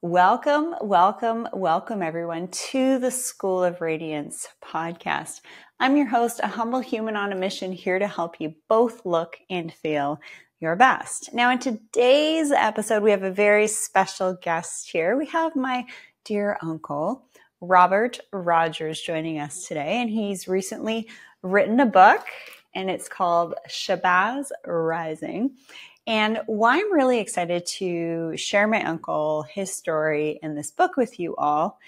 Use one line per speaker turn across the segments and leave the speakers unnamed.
Welcome, welcome, welcome everyone to the School of Radiance podcast. I'm your host, a humble human on a mission here to help you both look and feel your best. Now, in today's episode, we have a very special guest here. We have my dear uncle, Robert Rogers, joining us today, and he's recently written a book and it's called Shabazz Rising. And why I'm really excited to share my uncle, his story in this book with you all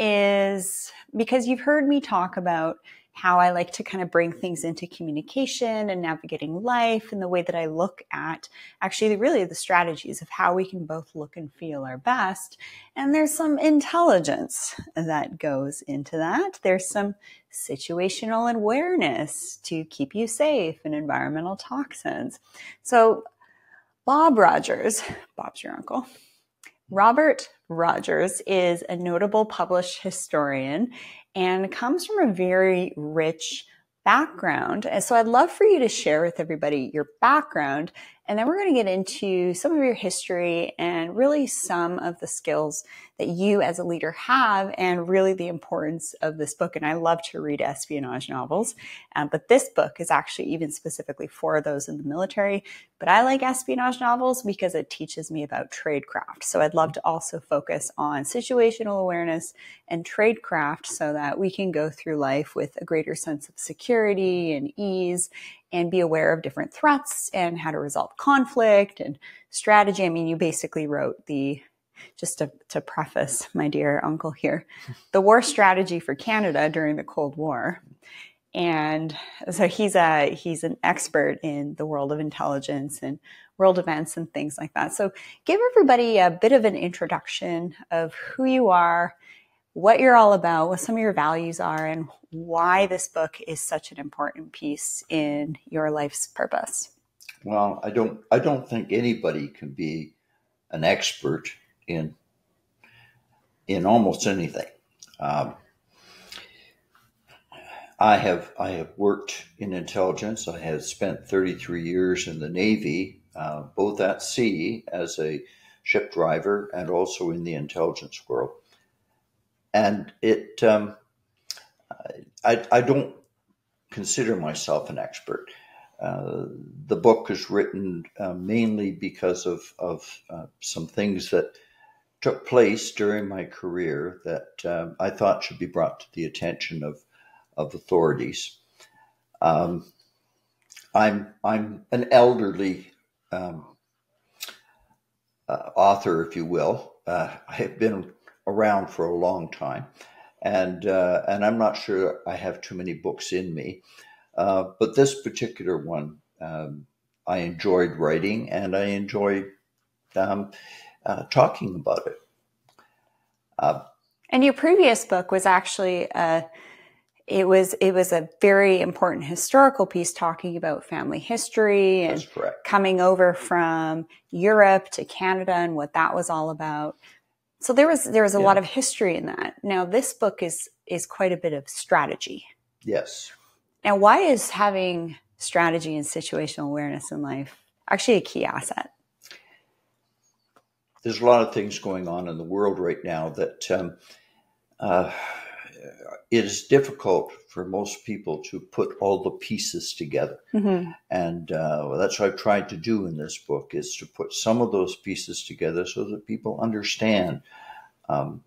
is because you've heard me talk about how I like to kind of bring things into communication and navigating life and the way that I look at actually really the strategies of how we can both look and feel our best. And there's some intelligence that goes into that. There's some situational awareness to keep you safe and environmental toxins. So Bob Rogers, Bob's your uncle, Robert Rogers is a notable published historian and comes from a very rich background. And so I'd love for you to share with everybody your background and then we're going to get into some of your history and really some of the skills that you as a leader have and really the importance of this book. And I love to read espionage novels, um, but this book is actually even specifically for those in the military. But I like espionage novels because it teaches me about tradecraft. So I'd love to also focus on situational awareness and tradecraft so that we can go through life with a greater sense of security and ease and be aware of different threats and how to resolve conflict and strategy. I mean, you basically wrote the just to, to preface my dear uncle here, the war strategy for Canada during the Cold War. And so he's a he's an expert in the world of intelligence and world events and things like that. So give everybody a bit of an introduction of who you are, what you're all about, what some of your values are, and why this book is such an important piece in your life's purpose.
Well, I don't I don't think anybody can be an expert in in almost anything. Um, I have I have worked in intelligence. I have spent 33 years in the Navy, uh, both at sea as a ship driver and also in the intelligence world. And it um, I, I don't consider myself an expert. Uh, the book is written uh, mainly because of, of uh, some things that took place during my career that um, I thought should be brought to the attention of, of authorities. Um, I'm, I'm an elderly um, uh, author, if you will. Uh, I have been around for a long time and uh, and I'm not sure I have too many books in me. Uh, but this particular one, um, I enjoyed writing, and I enjoyed um, uh, talking about it.
Uh, and your previous book was actually uh, it was it was a very important historical piece talking about family history and coming over from Europe to Canada and what that was all about. So there was there was a yeah. lot of history in that. Now this book is is quite a bit of strategy.
Yes.
Now why is having strategy and situational awareness in life actually a key asset?
There's a lot of things going on in the world right now that um, uh, it is difficult for most people to put all the pieces together. Mm-hmm. And uh, that's what I've tried to do in this book is to put some of those pieces together so that people understand. Um,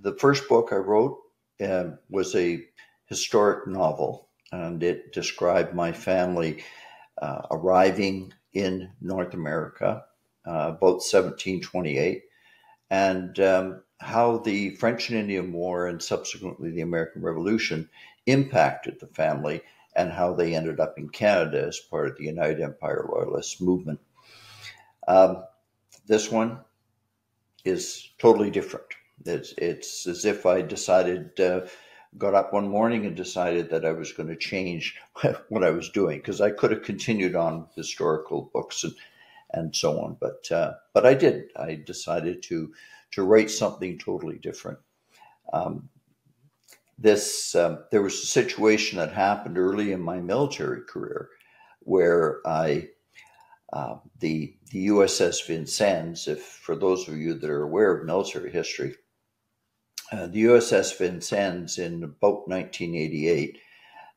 the first book I wrote uh, was a historic novel, and it described my family uh, arriving in North America uh, about 1728. And um, how the French and Indian War and subsequently the American Revolution impacted the family and how they ended up in Canada as part of the United Empire Loyalist movement. Um, this one is totally different. It's, it's as if I decided, uh, got up one morning and decided that I was going to change what I was doing because I could have continued on with historical books and, and so on, but uh, but I did. I decided to to write something totally different. Um, this um, there was a situation that happened early in my military career where I uh, the the USS Vincennes. If for those of you that are aware of military history, uh, the USS Vincennes in about 1988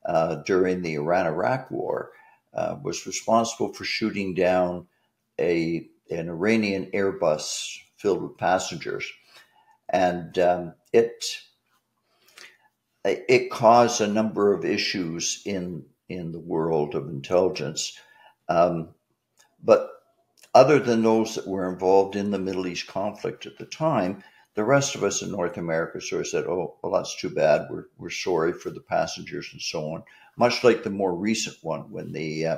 uh, during the Iran-Iraq War uh, was responsible for shooting down a an Iranian Airbus filled with passengers, and um, it it caused a number of issues in in the world of intelligence. Um, but other than those that were involved in the Middle East conflict at the time, the rest of us in North America sort of said, "Oh, well, that's too bad. We're we're sorry for the passengers and so on." Much like the more recent one when the uh,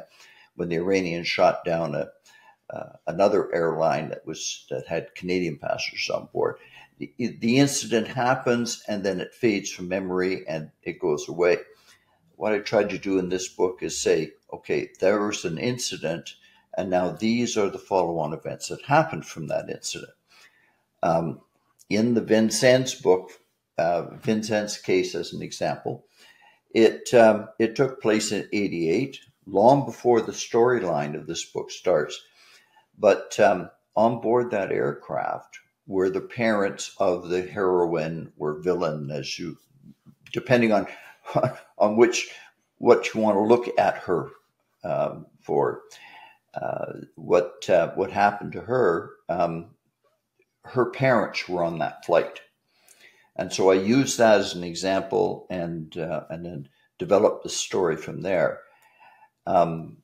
when the Iranians shot down a uh, another airline that was that had Canadian passengers on board. The, the incident happens and then it fades from memory and it goes away. What I tried to do in this book is say, okay, there was an incident and now these are the follow on events that happened from that incident. Um, in the Vincennes book, uh, Vincennes case as an example, it, um, it took place in 88, long before the storyline of this book starts. But um, on board that aircraft were the parents of the heroine or villain, as you, depending on on which what you want to look at her um, for uh, what uh, what happened to her. Um, her parents were on that flight, and so I used that as an example, and uh, and then developed the story from there. Um,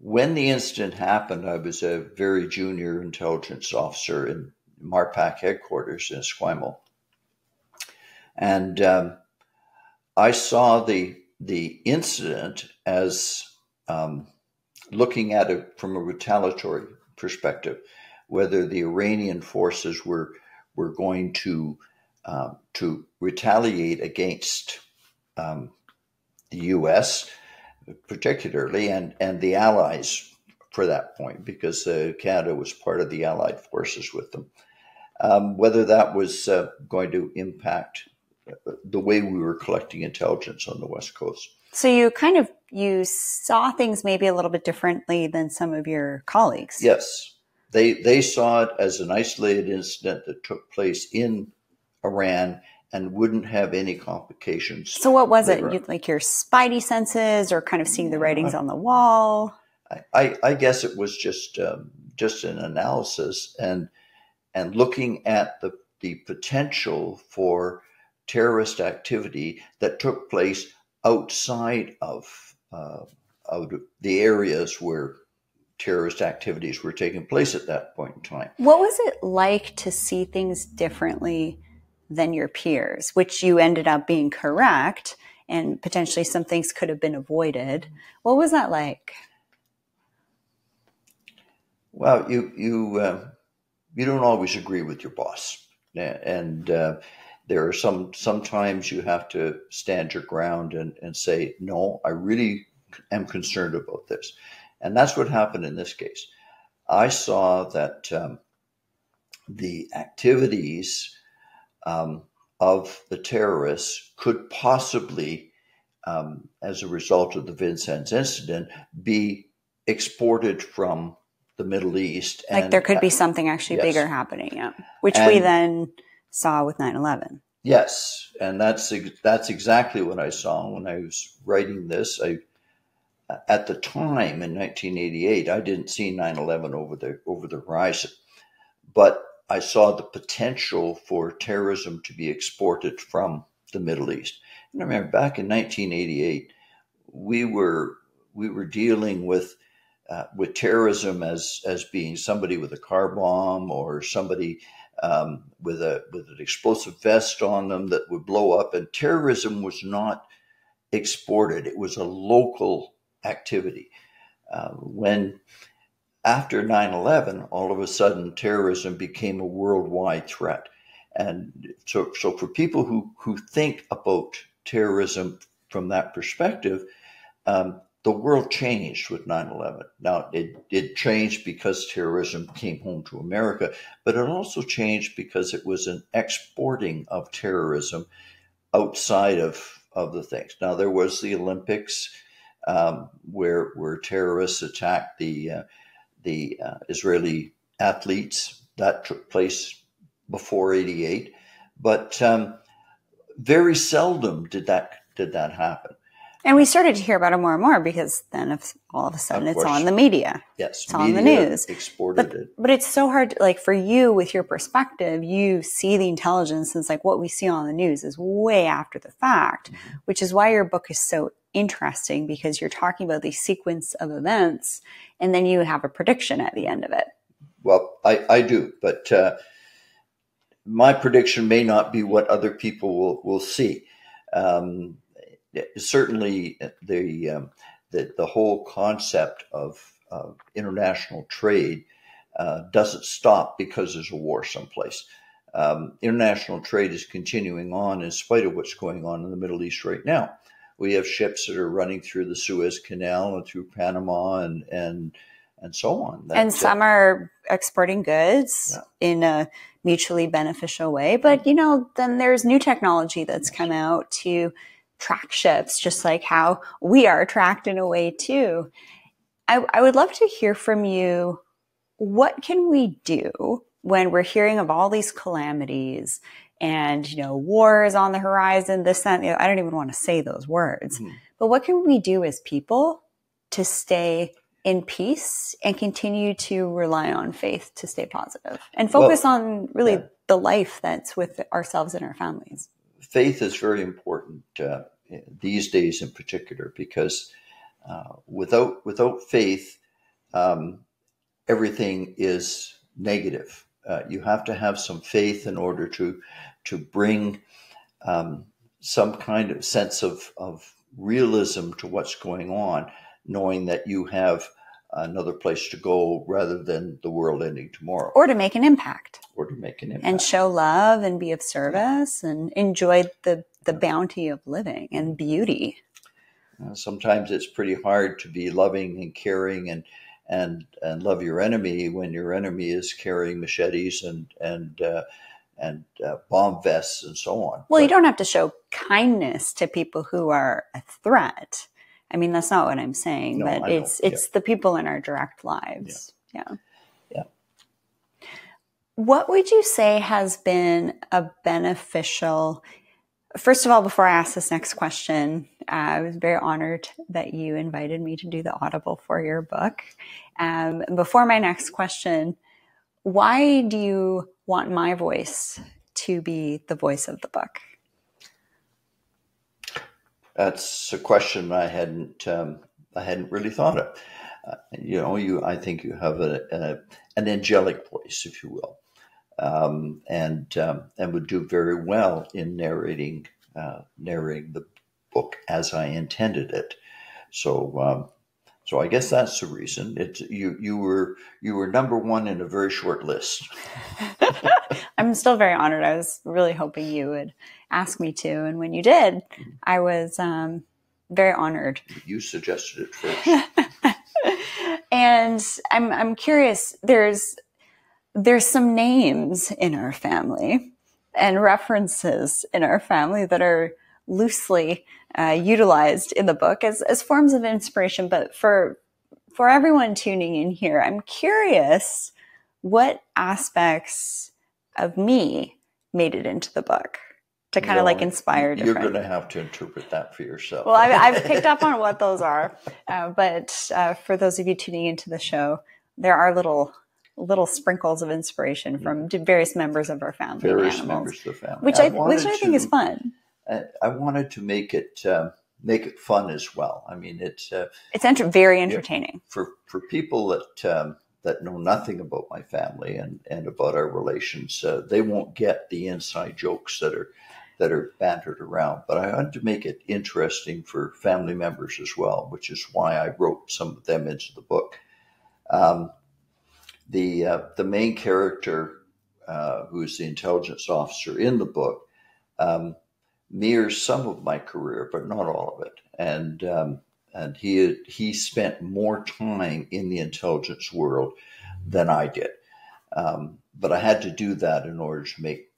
when the incident happened, I was a very junior intelligence officer in MARPAC headquarters in Esquimalt, and um, I saw the the incident as um, looking at it from a retaliatory perspective, whether the Iranian forces were were going to uh, to retaliate against um, the U.S. particularly and and the allies for that point because uh, Canada was part of the Allied forces with them. Um, whether that was uh, going to impact the way we were collecting intelligence on the West Coast.
So you kind of you saw things maybe a little bit differently than some of your colleagues.
Yes, they they saw it as an isolated incident that took place in Iran and wouldn't have any complications.
So what was it? You, like your spidey senses, or kind of seeing the writings on the wall?
I, I, I guess it was just um, just an analysis and and looking at the the potential for terrorist activity that took place outside of uh, of the areas where terrorist activities were taking place at that point in time.
What was it like to see things differently than your peers, which you ended up being correct and potentially some things could have been avoided? What was that like?
Well, you you uh, you don't always agree with your boss, and uh, there are some sometimes you have to stand your ground and, and say no i really am concerned about this and that's what happened in this case i saw that um, the activities um, of the terrorists could possibly um, as a result of the vincennes incident be exported from the middle east
like there could be something actually yes. bigger happening yeah. Which and, we then saw with 9-11
yes and that's that's exactly what i saw when i was writing this. I at the time in 1988 i didn't see 9-11 over the over the horizon. But i saw the potential for terrorism to be exported from the middle east and i remember back in 1988 we were we were dealing with uh, with terrorism as as being somebody with a car bomb or somebody um, with a with an explosive vest on them that would blow up. And terrorism was not exported; it was a local activity. Uh, when after 9/11, all of a sudden terrorism became a worldwide threat, and so so for people who who think about terrorism from that perspective. Um, the world changed with 9-11 now it, it changed because terrorism came home to america but it also changed because it was an exporting of terrorism outside of, of the things now there was the olympics um, where where terrorists attacked the uh, the uh, Israeli athletes. That took place before '88, but um, very seldom did that did that happen.
And we started to hear about it more and more because then if all of a sudden of it's on the media.
Yes.
It's on the news.
Exported
but,
it.
But it's so hard, to, like for you with your perspective, you see the intelligence and it's like what we see on the news is way after the fact, mm-hmm. which is why your book is so interesting because you're talking about the sequence of events and then you have a prediction at the end of it.
Well, I, I do, but uh, my prediction may not be what other people will, will see. Um, certainly the, um, the, the whole concept of international trade uh, doesn't stop because there's a war someplace. Um, international trade is continuing on in spite of what's going on in the Middle East right now. We have ships that are running through the Suez Canal and through Panama and and and so on.
That, and some uh, are exporting goods yeah. in a mutually beneficial way. But you know, then there's new technology that's come out to track ships, just like how we are tracked in a way too. I, I would love to hear from you. What can we do when we're hearing of all these calamities and, you know, war is on the horizon, this, that, you know, I don't even want to say those words, mm-hmm. but what can we do as people to stay in peace and continue to rely on faith to stay positive and focus well, on really yeah. the life that's with ourselves and our families?
faith is very important uh, these days in particular because uh, without without faith, um, everything is negative. Uh, you have to have some faith in order to to bring um, some kind of sense of, of realism to what's going on, knowing that you have another place to go rather than the world ending tomorrow.
Or to make an impact.
Or to make an impact.
And show love and be of service and enjoy the, the bounty of living and beauty.
Uh, sometimes it's pretty hard to be loving and caring and and and love your enemy when your enemy is carrying machetes and and uh, and uh, bomb vests and so on.
Well, but, you don't have to show kindness to people who are a threat. I mean, that's not what I'm saying, no, but I it's it's yeah. the people in our direct lives. Yeah.
yeah. Yeah.
What would you say has been a beneficial First of all, before I ask this next question, uh, I was very honored that you invited me to do the audible for your book. Um, before my next question, why do you want my voice to be the voice of the book?
That's a question I hadn't um, I hadn't really thought of. Uh, you know, you I think you have a, a, an angelic voice, if you will, um, and um, and would do very well in narrating uh, narrating the book as I intended it. So um, so I guess that's the reason. It's you you were you were number one in a very short list.
I'm still very honored. I was really hoping you would ask me to, and when you did. I was um, very honored.
You suggested it first.
and I'm I'm curious. There's there's some names in our family and references in our family that are loosely uh, utilized in the book as, as forms of inspiration. But for for everyone tuning in here, I'm curious what aspects of me made it into the book to kind of like inspire
You're going to have to interpret that for yourself.
Well, I've, I've picked up on what those are, uh, but uh, for those of you tuning into the show, there are little little sprinkles of inspiration from various members of our family,
various members of the family,
which I, I which I think to, is fun.
I wanted to make it um, make it fun as well. I mean, it's uh,
it's enter- very entertaining
for for people that um, that know nothing about my family and and about our relations. Uh, they won't get the inside jokes that are that are bantered around. But I wanted to make it interesting for family members as well, which is why I wrote some of them into the book. Um, the uh, the main character, uh, who is the intelligence officer in the book, um, mirrors some of my career, but not all of it. And um, and he he spent more time in the intelligence world than I did. Um, but I had to do that in order to make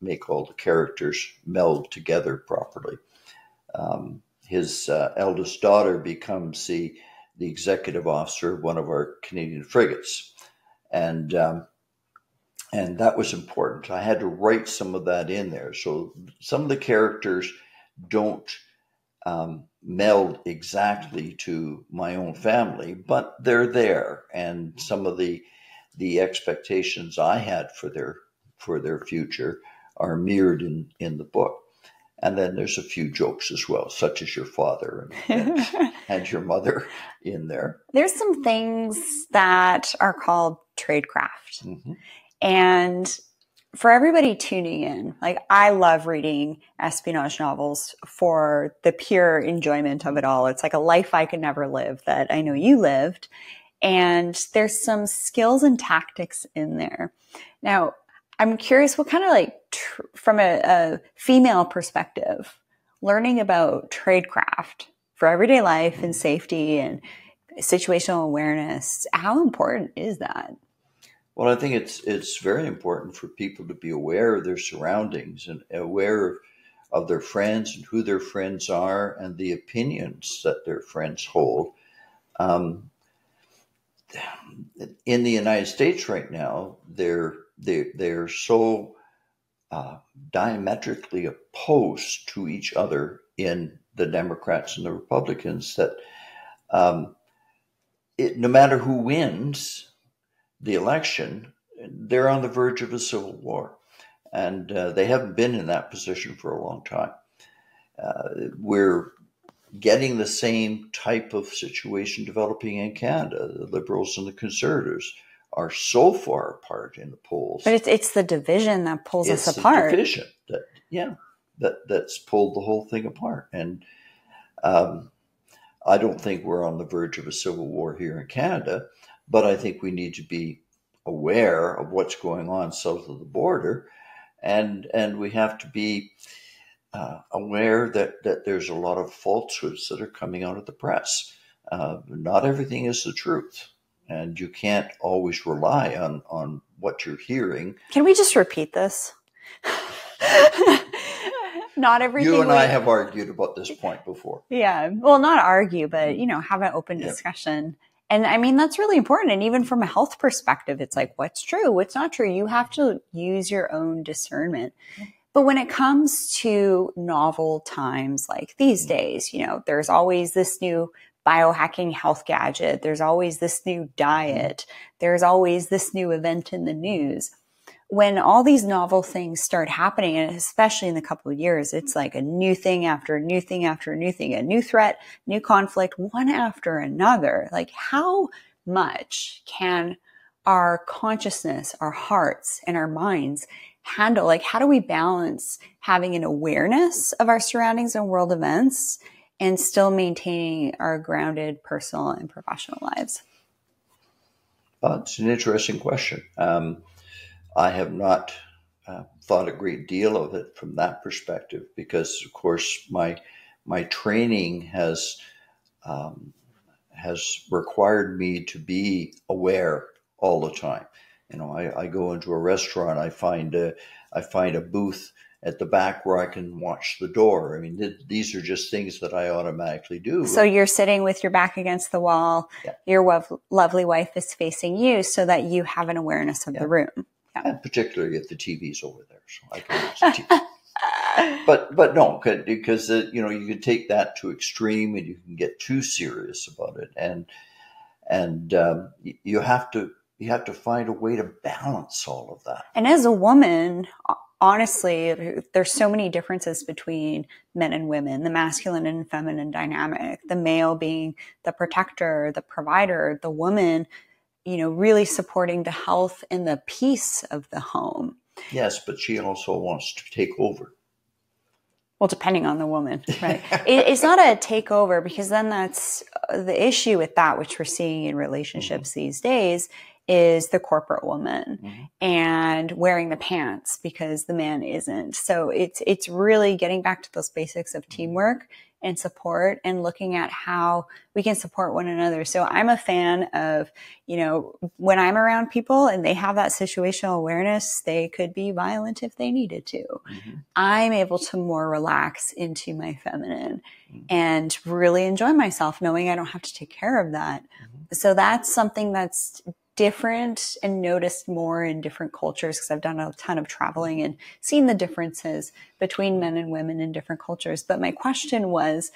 make all the characters meld together properly. Um, his uh, eldest daughter becomes the the executive officer of one of our Canadian frigates, and um, and that was important. I had to write some of that in there, so some of the characters don't um, meld exactly to my own family, but they're there, and some of the the expectations I had for their for their future are mirrored in in the book. And then there's a few jokes as well, such as your father and, and, and your mother in there.
There's some things that are called tradecraft. Mm-hmm. And for everybody tuning in, like I love reading espionage novels for the pure enjoyment of it all. It's like a life I could never live that I know you lived. And there's some skills and tactics in there. Now, I'm curious what kind of like, tr- from a, a female perspective, learning about tradecraft for everyday life and safety and situational awareness, how important is that?
Well, I think it's it's very important for people to be aware of their surroundings and aware of of their friends and who their friends are and the opinions that their friends hold. Um, in the United States right now, they're they they're so uh, diametrically opposed to each other in the Democrats and the Republicans that um, it, no matter who wins, the election, they're on the verge of a civil war. And uh, they haven't been in that position for a long time. Uh, we're getting the same type of situation developing in Canada. The Liberals and the Conservatives are so far apart in the polls.
But it's, it's the division that pulls it's us apart.
division that, yeah, that, that's pulled the whole thing apart. And um, I don't think we're on the verge of a civil war here in Canada. But I think we need to be aware of what's going on south of the border, and and we have to be uh, aware that that there's a lot of falsehoods that are coming out of the press. Uh, not everything is the truth, and you can't always rely on on what you're hearing.
Can we just repeat this? not everything.
You and I have argued about this point before.
Yeah, well, not argue, but you know, have an open yeah. discussion. And I mean, that's really important. And even from a health perspective, it's like, what's true? What's not true? You have to use your own discernment. But when it comes to novel times like these mm-hmm. days, you know, there's always this new biohacking health gadget. There's always this new diet. There's always this new event in the news when all these novel things start happening, and especially in the couple of years, it's like a new thing after a new thing after a new thing, a new threat, new conflict, one after another. Like, how much can our consciousness, our hearts, and our minds handle? Like, how do we balance having an awareness of our surroundings and world events and still maintaining our grounded personal and professional lives?
Uh, it's an interesting question. Um, I have not uh, thought a great deal of it from that perspective because, of course, my my training has um, has required me to be aware all the time. You know, I, I go into a restaurant, I find a I find a booth at the back where I can watch the door. I mean, th- these are just things that I automatically do.
So you're sitting with your back against the wall. Yeah. Your wo- lovely wife is facing you so that you have an awareness of yeah. the room
and particularly if the TV's over there, so I can watch the TV. but but no, because uh, you know you can take that to extreme and you can get too serious about it, and and um, you have to you have to find a way to balance all of that.
And as a woman, honestly, there's so many differences between men and women, the masculine and feminine dynamic, the male being the protector, the provider, the woman you know, really supporting the health and the peace of the home.
Yes, but she also wants to take over.
Well, depending on the woman, right? it, it's not a takeover because then that's uh, the issue with that, which we're seeing in relationships mm-hmm. these days, is the corporate woman mm-hmm. and wearing the pants because the man isn't. So it's it's really getting back to those basics of mm-hmm. teamwork and support and looking at how we can support one another. So I'm a fan of, you know, when I'm around people and they have that situational awareness, they could be violent if they needed to. Mm-hmm. I'm able to more relax into my feminine mm-hmm. and really enjoy myself knowing I don't have to take care of that. Mm-hmm. So that's something that's different and noticed more in different cultures because I've done a ton of traveling and seen the differences between men and women in different cultures. But my question was,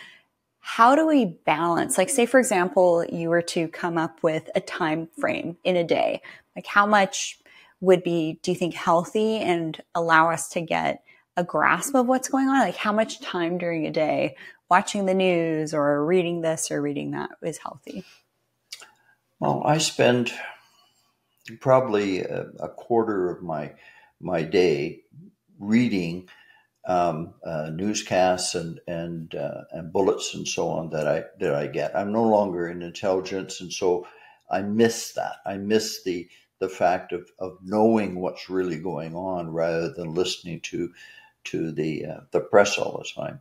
how do we balance? Like, say, for example, you were to come up with a time frame in a day, like how much would be, do you think, healthy and allow us to get a grasp of what's going on? Like, how much time during a day watching the news or reading this or reading that is healthy?
Well, I spend probably a, a quarter of my my day reading um, uh, newscasts and and uh, and bullets and so on that I that I get. I'm no longer in intelligence, and so I miss that. I miss the the fact of, of knowing what's really going on rather than listening to to the uh, the press all the time.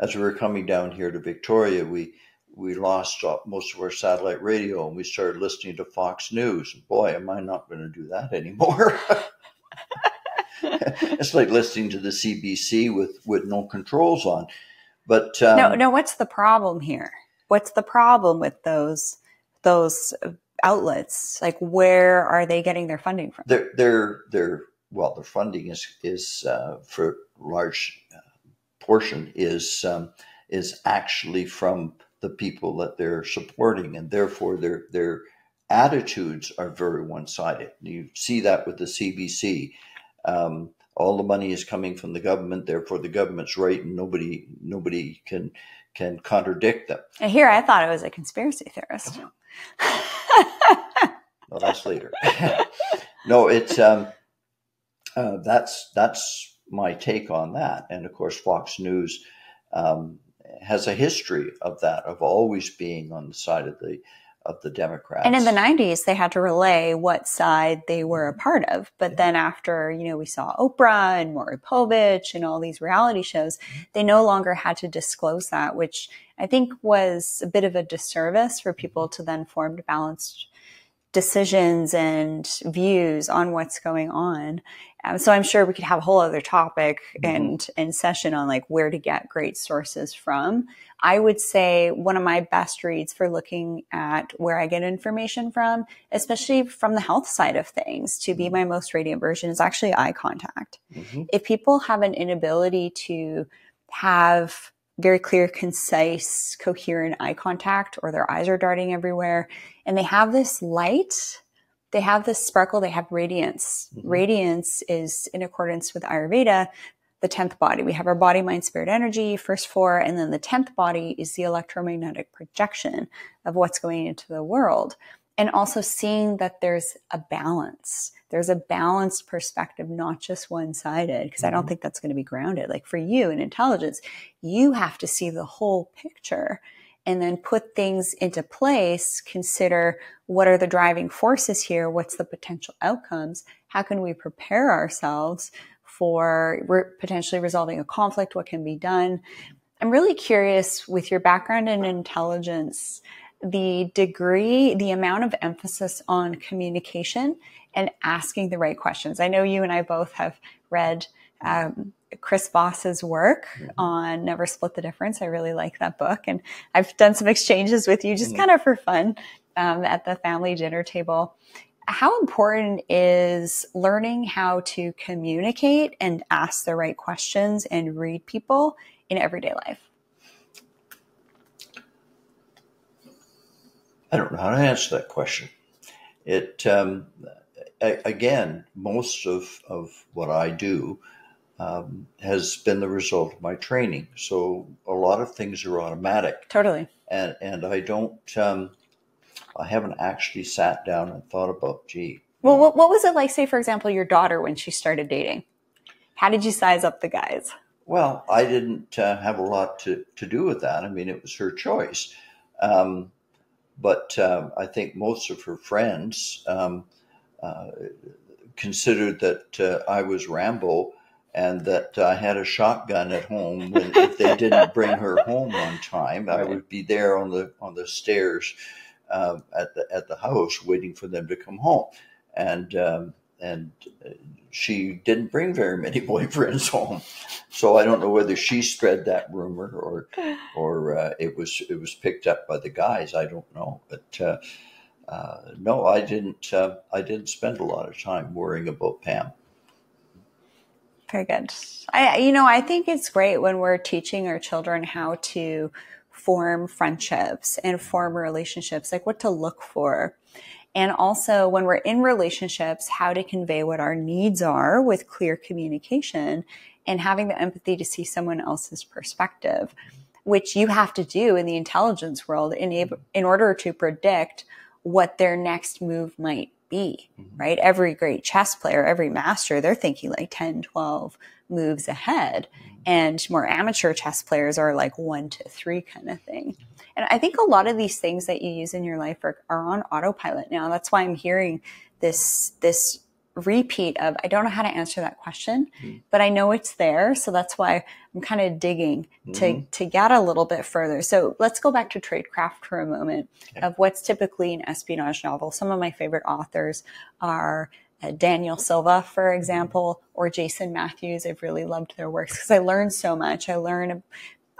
As we were coming down here to Victoria, we we lost most of our satellite radio and we started listening to Fox News. Boy, am I not going to do that anymore. it's like listening to the CBC with, with no controls on. But
um, no, no. What's the problem here? What's the problem with those those outlets? Like, where are they getting their funding from?
They're they're, they're well, their funding is is uh, for large uh, portion is um, is actually from the people that they're supporting, and therefore their their attitudes are very one sided. You see that with the CBC. Um, all the money is coming from the government, therefore the government's right, and nobody nobody can can contradict them.
And here, I thought it was a conspiracy theorist.
well, that's later. no, it's um, uh, that's that's my take on that, and of course, Fox News um, has a history of that, of always being on the side of the of the Democrats.
And in the 90s, they had to relay what side they were a part of. But yeah. then after, you know, we saw Oprah and Maury Povich and all these reality shows, mm-hmm. they no longer had to disclose that, which I think was a bit of a disservice for people to then form balanced decisions and views on what's going on. Um, so I'm sure we could have a whole other topic mm-hmm. and and session on like where to get great sources from. I would say one of my best reads for looking at where I get information from, especially from the health side of things, to be mm-hmm. my most radiant version is actually eye contact. Mm-hmm. If people have an inability to have very clear, concise, coherent eye contact, or their eyes are darting everywhere, and they have this light they have this sparkle, they have radiance. Mm-hmm. Radiance is in accordance with Ayurveda, the 10th body. We have our body, mind, spirit, energy, first four, and then the 10th body is the electromagnetic projection of what's going into the world. And also seeing that there's a balance. There's a balanced perspective, not just one sided, because. I don't mm-hmm. think that's going to be grounded. Like for you in intelligence, you have to see the whole picture and then put things into place, consider what are the driving forces here? What's the potential outcomes? How can we prepare ourselves for re- potentially resolving a conflict? What can be done? I'm really curious with your background in intelligence, the degree, the amount of emphasis on communication and asking the right questions. I know you and I both have read um, Chris Voss's work mm-hmm. on Never Split the Difference. I really like that book. And I've done some exchanges with you just mm-hmm. kind of for fun um, at the family dinner table. How important is learning how to communicate and ask the right questions and read people in everyday life?
I don't know how to answer that question. It um, again, most of, of what I do um, has been the result of my training. So a lot of things are automatic.
Totally.
And and I don't. Um, I haven't actually sat down and thought about, gee.
Well, what, what was it like? Say, for example, your daughter when she started dating. How did you size up the guys?
Well, I didn't uh, have a lot to, to do with that. I mean, it was her choice. Um, but um, I think most of her friends um, uh, considered that uh, I was Rambo and that I had a shotgun at home. When if they didn't bring her home on time, I would be there on the on the stairs uh, at the at the house waiting for them to come home, and um, and she didn't bring very many boyfriends home. So I don't know whether she spread that rumor or or uh, it was it was picked up by the guys. I don't know, but. Uh, no, I didn't. Uh, I didn't spend a lot of time worrying about Pam.
Very good. I, you know, I think it's great when we're teaching our children how to form friendships and form relationships, like what to look for. And also when we're in relationships, how to convey what our needs are with clear communication and having the empathy to see someone else's perspective, which you have to do in the intelligence world in, in order to predict what their next move might be, mm-hmm. right? Every great chess player, every master, they're thinking like 10, 12 moves ahead. Mm-hmm. And more amateur chess players are like one to three kind of thing. And I think a lot of these things that you use in your life are, are on autopilot now. That's why I'm hearing this, this repeat of I don't know how to answer that question, mm-hmm. but I know it's there. So that's why I'm kind of digging to mm-hmm. to get a little bit further. So let's go back to tradecraft for a moment okay. of what's typically an espionage novel. Some of my favorite authors are uh, Daniel Silva, for example, or Jason Matthews. I've really loved their works because I learned so much. I learn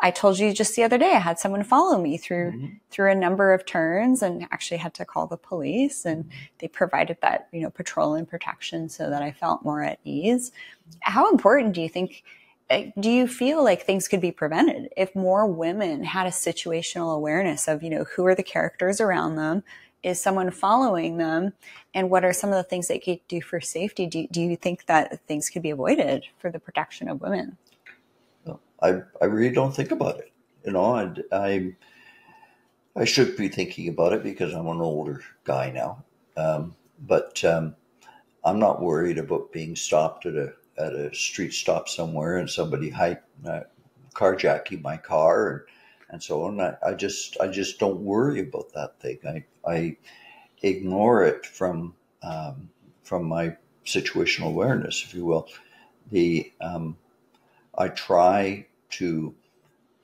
I told you just the other day I had someone follow me through mm-hmm. through a number of turns and actually had to call the police and they provided that, you know, patrol and protection so that I felt more at ease. How important do you think eh, do you feel like things could be prevented if more women had a situational awareness of, you know, who are the characters around them? Is someone following them? And what are some of the things they could do for safety? Do, do you think that things could be avoided for the protection of women?
I, I really don't think about it. You know, and I I should be thinking about it because I'm an older guy now. Um, but um, I'm not worried about being stopped at a at a street stop somewhere and somebody hike, uh, carjacking my car and and so on. I, I just I just don't worry about that thing. I I ignore it from um, from my situational awareness, if you will. The um, I try to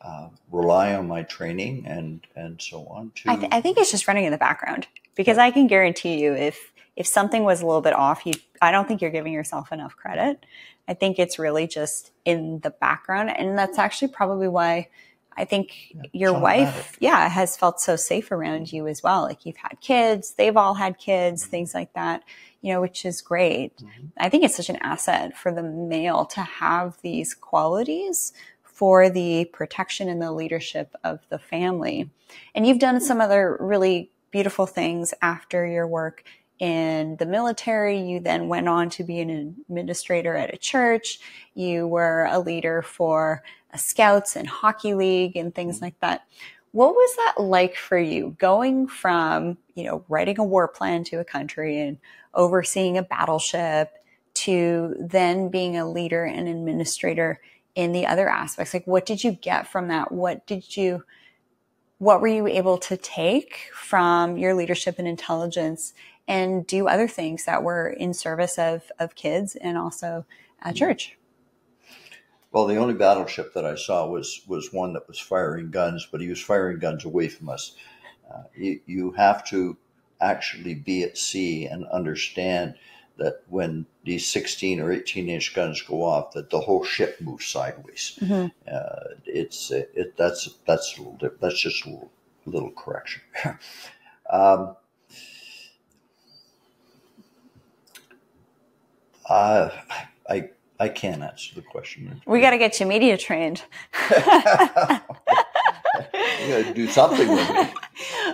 uh, rely on my training and and so on. To
I, th- I think it's just running in the background because I can guarantee you if if something was a little bit off, you I don't think you're giving yourself enough credit. I think it's really just in the background, and that's actually probably why I think yeah, your wife, yeah, has felt so safe around you as well. Like you've had kids, they've all had kids, mm-hmm. things like that, you know, which is great. Mm-hmm. I think it's such an asset for the male to have these qualities for the protection and the leadership of the family. And you've done some other really beautiful things after your work in the military. You then went on to be an administrator at a church. You were a leader for Uh, scouts and hockey league and things mm-hmm. like that. What was that like for you going from, you know, writing a war plan to a country and overseeing a battleship to then being a leader and administrator in the other aspects? Like what did you get from that? What did you what were you able to take from your leadership and intelligence and do other things that were in service of of kids and also at mm-hmm. church
well the only battleship that i saw was was one that was firing guns but he was firing guns away from us uh, you, you have to actually be at sea and understand that when these 16 or 18 inch guns go off, that the whole ship moves sideways. Mm-hmm. Uh, it's it, that's that's a little that's just a little, little correction. um, uh, I I can't answer the question.
We got to get you media trained.
you got to do something with me.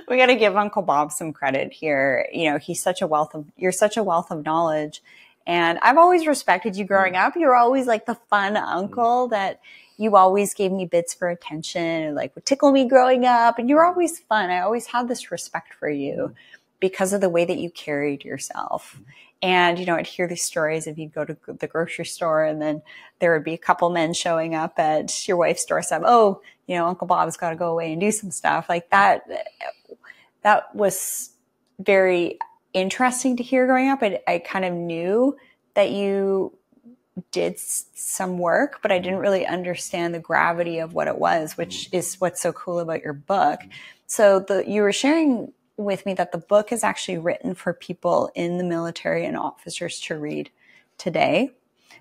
we got to give Uncle Bob some credit here. You know, he's such a wealth of, you're such a wealth of knowledge. And I've always respected you growing mm. up. You were always like the fun uncle mm. that you always gave me bits for attention and like would tickle me growing up. And you were always fun. I always had this respect for you mm. because of the way that you carried yourself. And, you know, I'd hear these stories of you'd go to the grocery store and then there would be a couple men showing up at your wife's doorstep. Oh, you know, Uncle Bob's got to go away and do some stuff like that. That was very interesting to hear growing up. I, I kind of knew that you did some work, but I didn't really understand the gravity of what it was, which mm-hmm. is what's so cool about your book. So the you were sharing with me that the book is actually written for people in the military and officers to read today.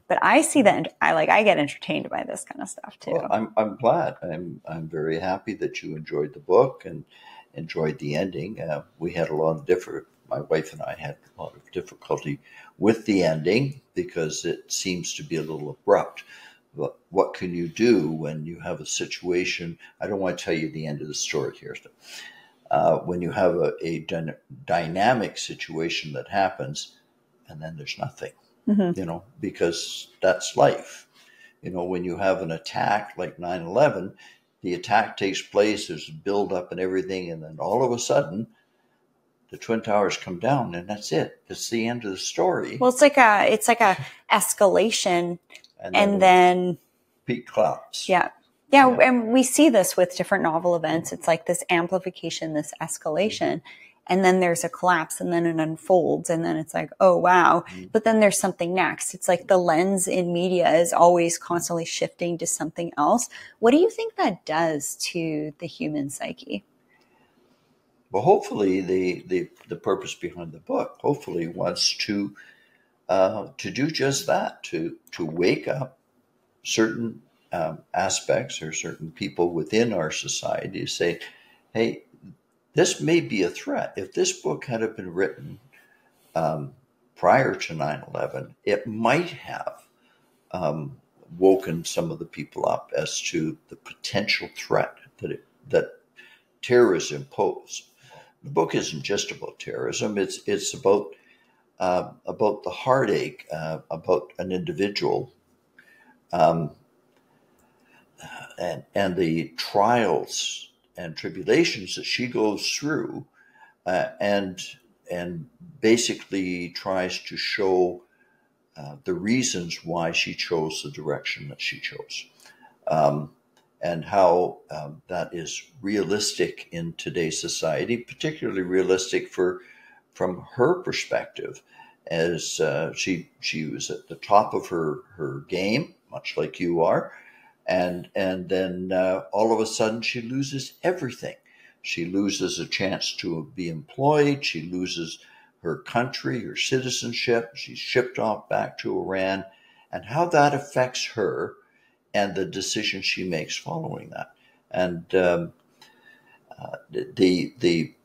But I see that I like I get entertained by this kind of stuff too.
Well, I'm I'm glad. I'm I'm very happy that you enjoyed the book and enjoyed the ending. Uh, we had a lot of different. My wife and I had a lot of difficulty with the ending because it seems to be a little abrupt. But what can you do when you have a situation? I don't want to tell you the end of the story here. Uh, when you have a, a dy- dynamic situation that happens, and then there's nothing mm-hmm. you know, because that's life. You know, when you have an attack like 9 11, the attack takes place, there's a build up and everything, and then all of a sudden, the twin towers come down and that's it it's the end of the story
well it's like a it's like a escalation and then, and then
peak collapse
yeah. Yeah yeah. and we see this with different novel events. It's like this amplification this escalation and then there's a collapse and then it unfolds and then it's like oh wow. Mm-hmm. but then there's something next. It's like the lens in media is always constantly shifting to something else. What do you think that does to the human psyche?
Well hopefully the the, the purpose behind the book hopefully was to uh, to do just that to to wake up certain um, aspects or certain people within our society say hey this may be a threat. If this book had been written um, prior to 9 11, it might have um, woken some of the people up as to the potential threat that, it, that terrorism pose. The book isn't just about terrorism, it's, it's about, uh, about the heartache uh, about an individual. Um, and, and the trials and tribulations that she goes through, uh, and and basically tries to show uh, the reasons why she chose the direction that she chose, um, and how um, that is realistic in today's society, particularly realistic for from her perspective, as uh, she she was at the top of her her game, much like you are and and then uh, all of a sudden she loses everything. She loses a chance to be employed. She loses her country, her citizenship. She's shipped off back to Iran, and how that affects her and the decision she makes following that. And um, uh, the the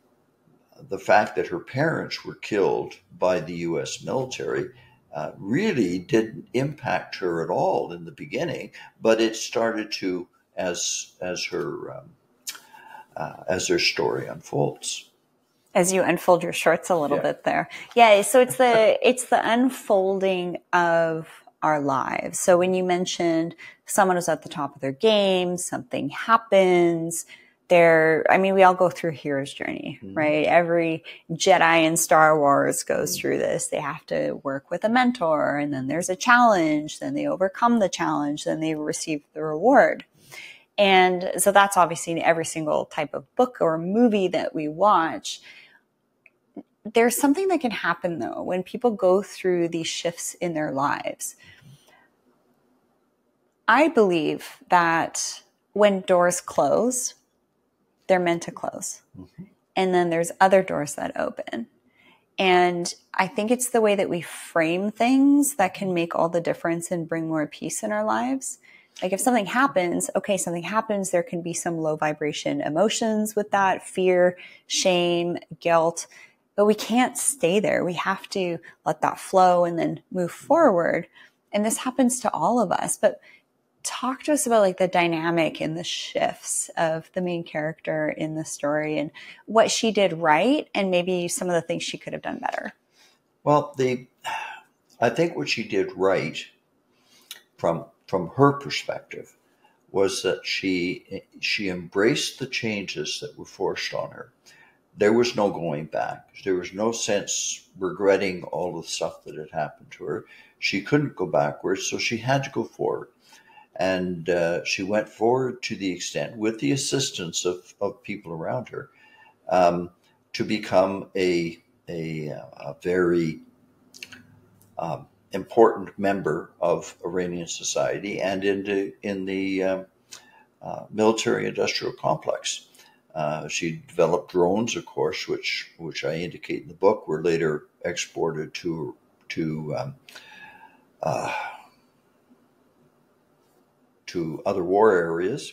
the fact that her parents were killed by the U.S. military uh, really didn't impact her at all in the beginning, but it started to as as her um, uh, as her story unfolds.
As you unfold your shorts a little yeah. bit there, yeah. So it's the it's the unfolding of our lives. So when you mentioned someone was at the top of their game, something happens, there, I mean, we all go through hero's journey, mm-hmm. right? Every Jedi in Star Wars goes mm-hmm. through this. They have to work with a mentor and then there's a challenge. Then they overcome the challenge. Then they receive the reward. And so that's obviously in every single type of book or movie that we watch. There's something that can happen though when people go through these shifts in their lives. I believe that when doors close, they're meant to close. Mm-hmm. And then there's other doors that open. And I think it's the way that we frame things that can make all the difference and bring more peace in our lives. Like if something happens, okay, something happens, there can be some low vibration emotions with that fear, shame, guilt, but we can't stay there. We have to let that flow and then move forward. And this happens to all of us. But talk to us about like the dynamic and the shifts of the main character in the story and what she did right and maybe some of the things she could have done better.
Well the i think what she did right from from her perspective was that she she embraced the changes that were forced on her. There was no going back. There was no sense regretting all the stuff that had happened to her. She couldn't go backwards so she had to go forward and uh, she went forward to the extent, with the assistance of, of people around her, um, to become a, a, a very um, important member of Iranian society and in the, in the um, uh, military industrial complex. Uh, she developed drones, of course, which which I indicate in the book were later exported to to um, uh, to other war areas,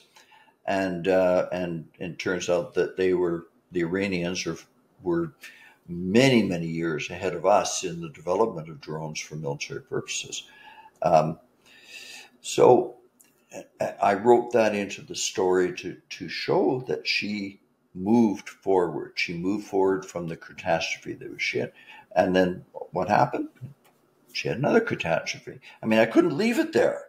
and uh, and it turns out that they were the Iranians are, were many many years ahead of us in the development of drones for military purposes. Um, so I wrote that into the story to, to show that she moved forward. She moved forward from the catastrophe that was she had. And then what happened? She had another catastrophe. I mean, I couldn't leave it there.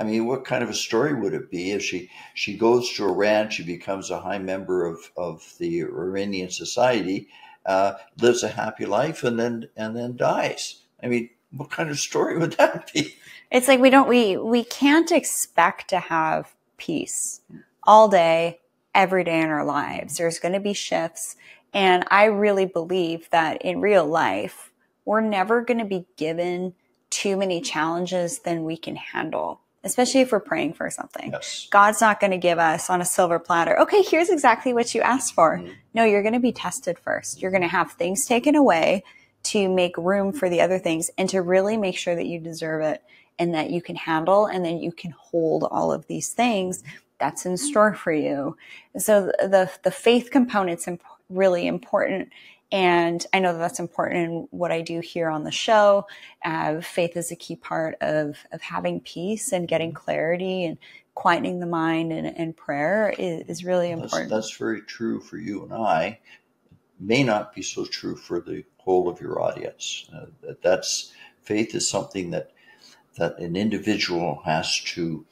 I mean, what kind of a story would it be if she, she goes to Iran, she becomes a high member of, of the Iranian society, uh, lives a happy life, and then and then dies? I mean, what kind of story would that be?
It's like we don't we we can't expect to have peace all day, every day in our lives. There's going to be shifts, and I really believe that in real life, we're never going to be given too many challenges than we can handle. Especially if we're praying for something.
Yes.
God's not going to give us on a silver platter, okay, here's exactly what you asked for. Mm-hmm. No, you're going to be tested first. You're going to have things taken away to make room for the other things and to really make sure that you deserve it and that you can handle and then you can hold all of these things that's in store for you. So the the faith component's imp- really important. And I know that that's important in what I do here on the show. Uh, faith is a key part of, of having peace and getting clarity and quietening the mind and, and prayer is, is really important.
That's, that's, very true for you and I. may not be so true for the whole of your audience. Uh, that that's faith is something that that an individual has to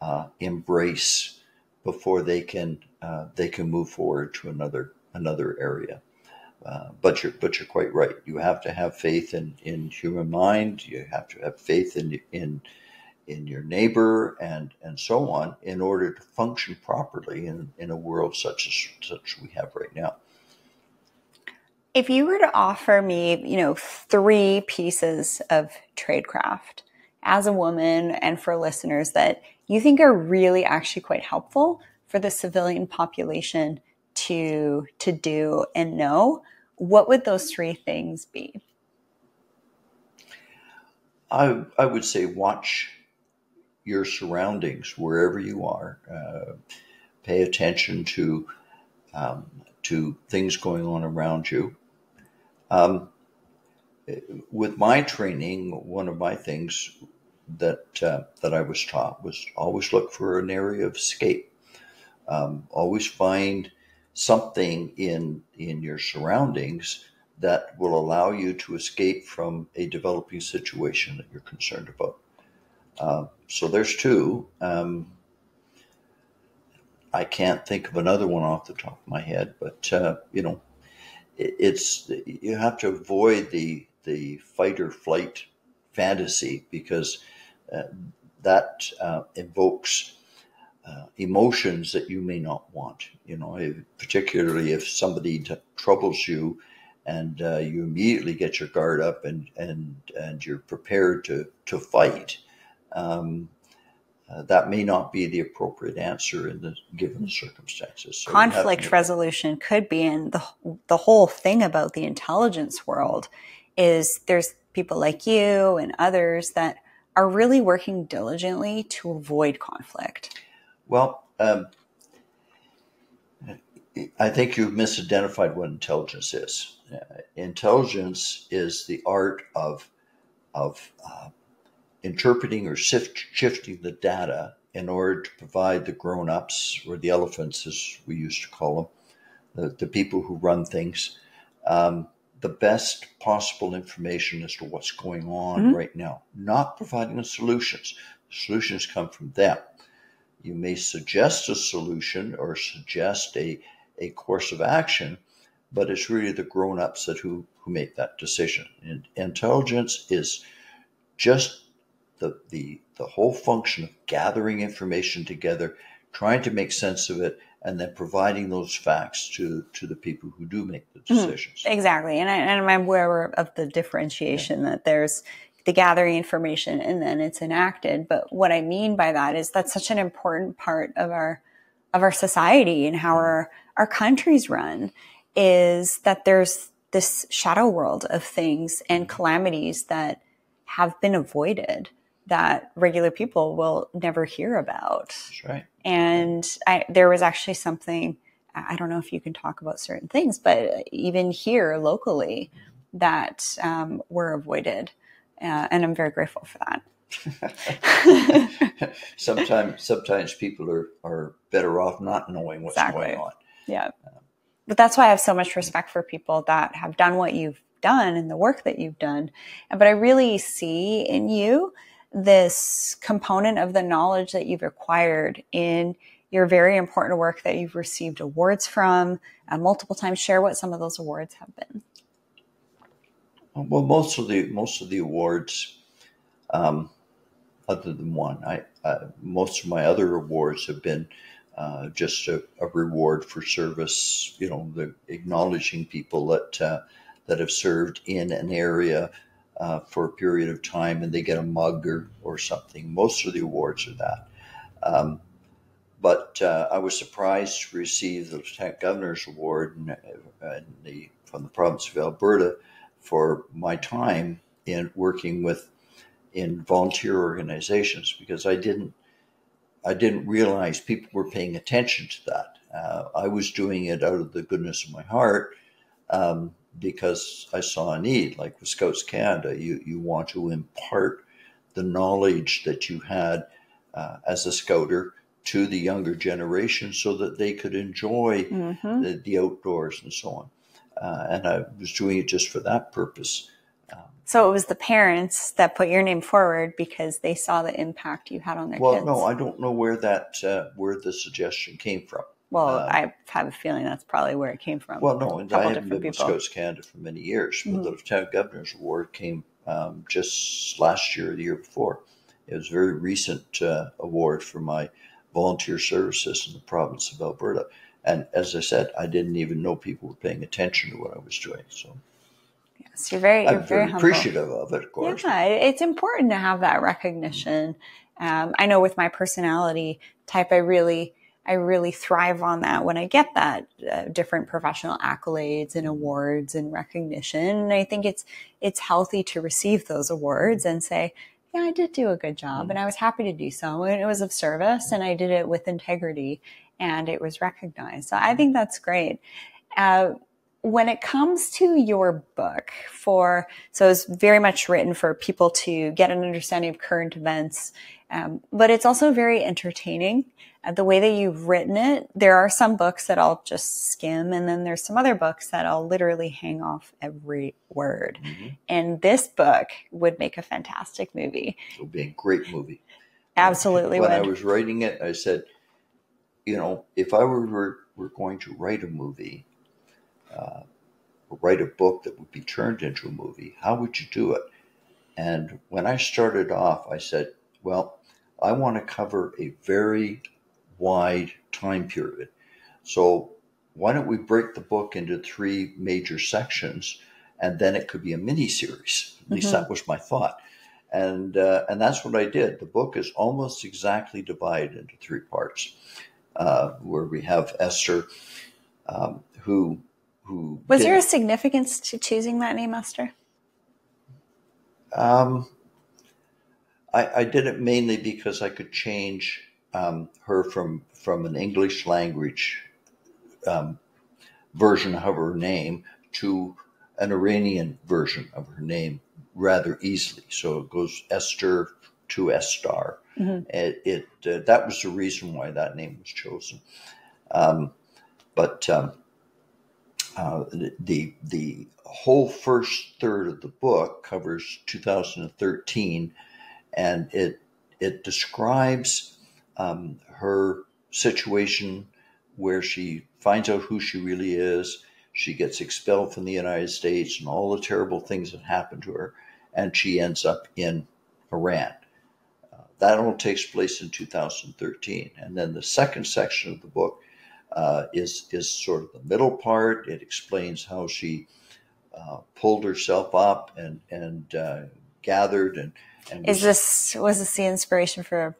uh, embrace before they can uh, they can move forward to another another area. Uh, but you're but you're quite right. You have to have faith in, in human mind. You have to have faith in in in your neighbor and and so on in order to function properly in, in a world such as such we have right now.
If you were to offer me, you know, three pieces of tradecraft as a woman and for listeners that you think are really actually quite helpful for the civilian population to to do and know what would those three things be?
I i would say watch your surroundings wherever you are. Uh, pay attention to um, to things going on around you. Um, with my training, one of my things that uh, that I was taught was always look for an area of escape. Um, always find something in in your surroundings that will allow you to escape from a developing situation that you're concerned about. Uh, so there's two. Um, I can't think of another one off the top of my head, but uh, you know, it, it's you have to avoid the the fight or flight fantasy because uh, that uh, invokes uh, emotions that you may not want. You know, if, particularly if somebody t- troubles you and uh, you immediately get your guard up and and and you're prepared to to fight. Um, uh, that may not be the appropriate answer in the given circumstances.
So Conflict resolution could be, and the the whole thing about the intelligence world is there's people like you and others that are really working diligently to avoid conflict?
Well, um, I think you've misidentified what intelligence is. Uh, intelligence is the art of of uh, interpreting or shift, shifting the data in order to provide the grown-ups or the elephants, as we used to call them, the, the people who run things, um, the best possible information as to what's going on mm-hmm. right now, not providing the solutions. The solutions come from them. You may suggest a solution or suggest a, a course of action, but it's really the grown ups that who, who make that decision. And intelligence is just the, the, the whole function of gathering information together, trying to make sense of it, and then providing those facts to to the people who do make the mm-hmm. decisions.
Mm-hmm. Exactly, and, I, and I'm aware of the differentiation yeah. that there's they gathering information and then it's enacted. But what I mean by that is that's such an important part of our of our society and how our our countries run is that there's this shadow world of things and calamities that have been avoided that regular people will never hear about.
That's right.
And I, there was actually something, I don't know if you can talk about certain things, but even here locally, that um, were avoided. Uh, and I'm very grateful for that.
sometimes, sometimes people are, are better off not knowing what's exactly. going on.
Yeah. But that's why I have so much respect for people that have done what you've done and the work that you've done. But I really see in you this component of the knowledge that you've acquired in your very important work that you've received awards from uh, multiple times. Share what some of those awards have been.
Well, most of the most of the awards, um, other than one, I uh, most of my other awards have been uh, just a, a, reward for service. You know, the acknowledging people that uh, that have served in an area uh, for a period of time and they get a mug or, or something. Most of the awards are that. Um, but uh, I was surprised to receive the Lieutenant Governor's Award in, in the, from the province of Alberta for my time in working with in volunteer organizations because I didn't I didn't realize people were paying attention to that. Uh, I was doing it out of the goodness of my heart, um, because I saw a need, like with Scouts Canada. You, you want to impart the knowledge that you had uh, as a scouter to the younger generation so that they could enjoy mm-hmm. the, the, outdoors and so on. Uh, and I was doing it just for that purpose.
Um, so it was the parents that put your name forward because they saw the impact you had on their
well,
kids.
Well, no, I don't know where that uh, where the suggestion came from.
Well, um, I have a feeling that's probably where it came from.
Well, no, and I haven't been with Scouts Canada for many years, but mm-hmm. the Lieutenant Governor's Award came um, just last year, the year before. It was a very recent uh, award for my volunteer services in the province of Alberta. And as I said, I didn't even know people were paying attention to what I was doing. So,
yes, you're very, you're I'm very,
very appreciative of it. Of course,
yeah, it's important to have that recognition. Um, I know with my personality type, I really I really thrive on that when I get that uh, different professional accolades and awards and recognition. And I think it's it's healthy to receive those awards and say, yeah, I did do a good job and I was happy to do so. And it was of service and I did it with integrity and it was recognized. So I think that's great. Uh, when it comes to your book for so it's very much written for people to get an understanding of current events um, but it's also very entertaining uh, the way that you've written it there are some books that i'll just skim and then there's some other books that i'll literally hang off every word mm-hmm. and this book would make a fantastic movie
it would be a great movie
absolutely
when
would.
i was writing it i said you know if i were, were going to write a movie uh, write a book that would be turned into a movie, how would you do it? And when I started off, I said, well, I want to cover a very wide time period. So why don't we break the book into three major sections and then it could be a mini series? At least mm-hmm. that was my thought. And, uh, and that's what I did. The book is almost exactly divided into three parts, uh, where we have Esther, um, who who
was did, there a significance to choosing that name, Esther?
Um, I, I did it mainly because I could change um, her from from an English language um, version of her name to an Iranian version of her name rather easily. So it goes Esther to Estar. Mm-hmm. It, it uh, that was the reason why that name was chosen. Um, but um, uh, the the whole first third of the book covers 2013, and it it describes um, her situation where she finds out who she really is. She gets expelled from the United States and all the terrible things that happen to her, and she ends up in Iran. That all takes place in 2013, and then the second section of the book uh, is is sort of the middle part. It explains how she uh, pulled herself up and and uh, gathered and. and
Is this was this the inspiration for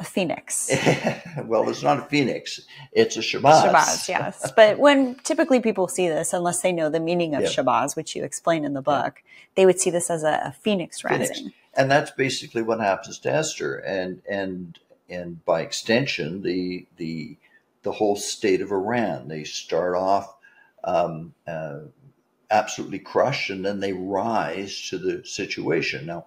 a phoenix?
well, it's not a phoenix; it's a Shahbaz.
Shahbaz, yes. But when typically people see this, unless they know the meaning of
Yeah.
Shahbaz, which you explain in the book, they would see this as a, a phoenix rising.
Phoenix. and that's basically what happens to Esther, and and and by extension, the the the whole state of Iran. They start off um, uh, absolutely crushed, and then they rise to the situation. Now,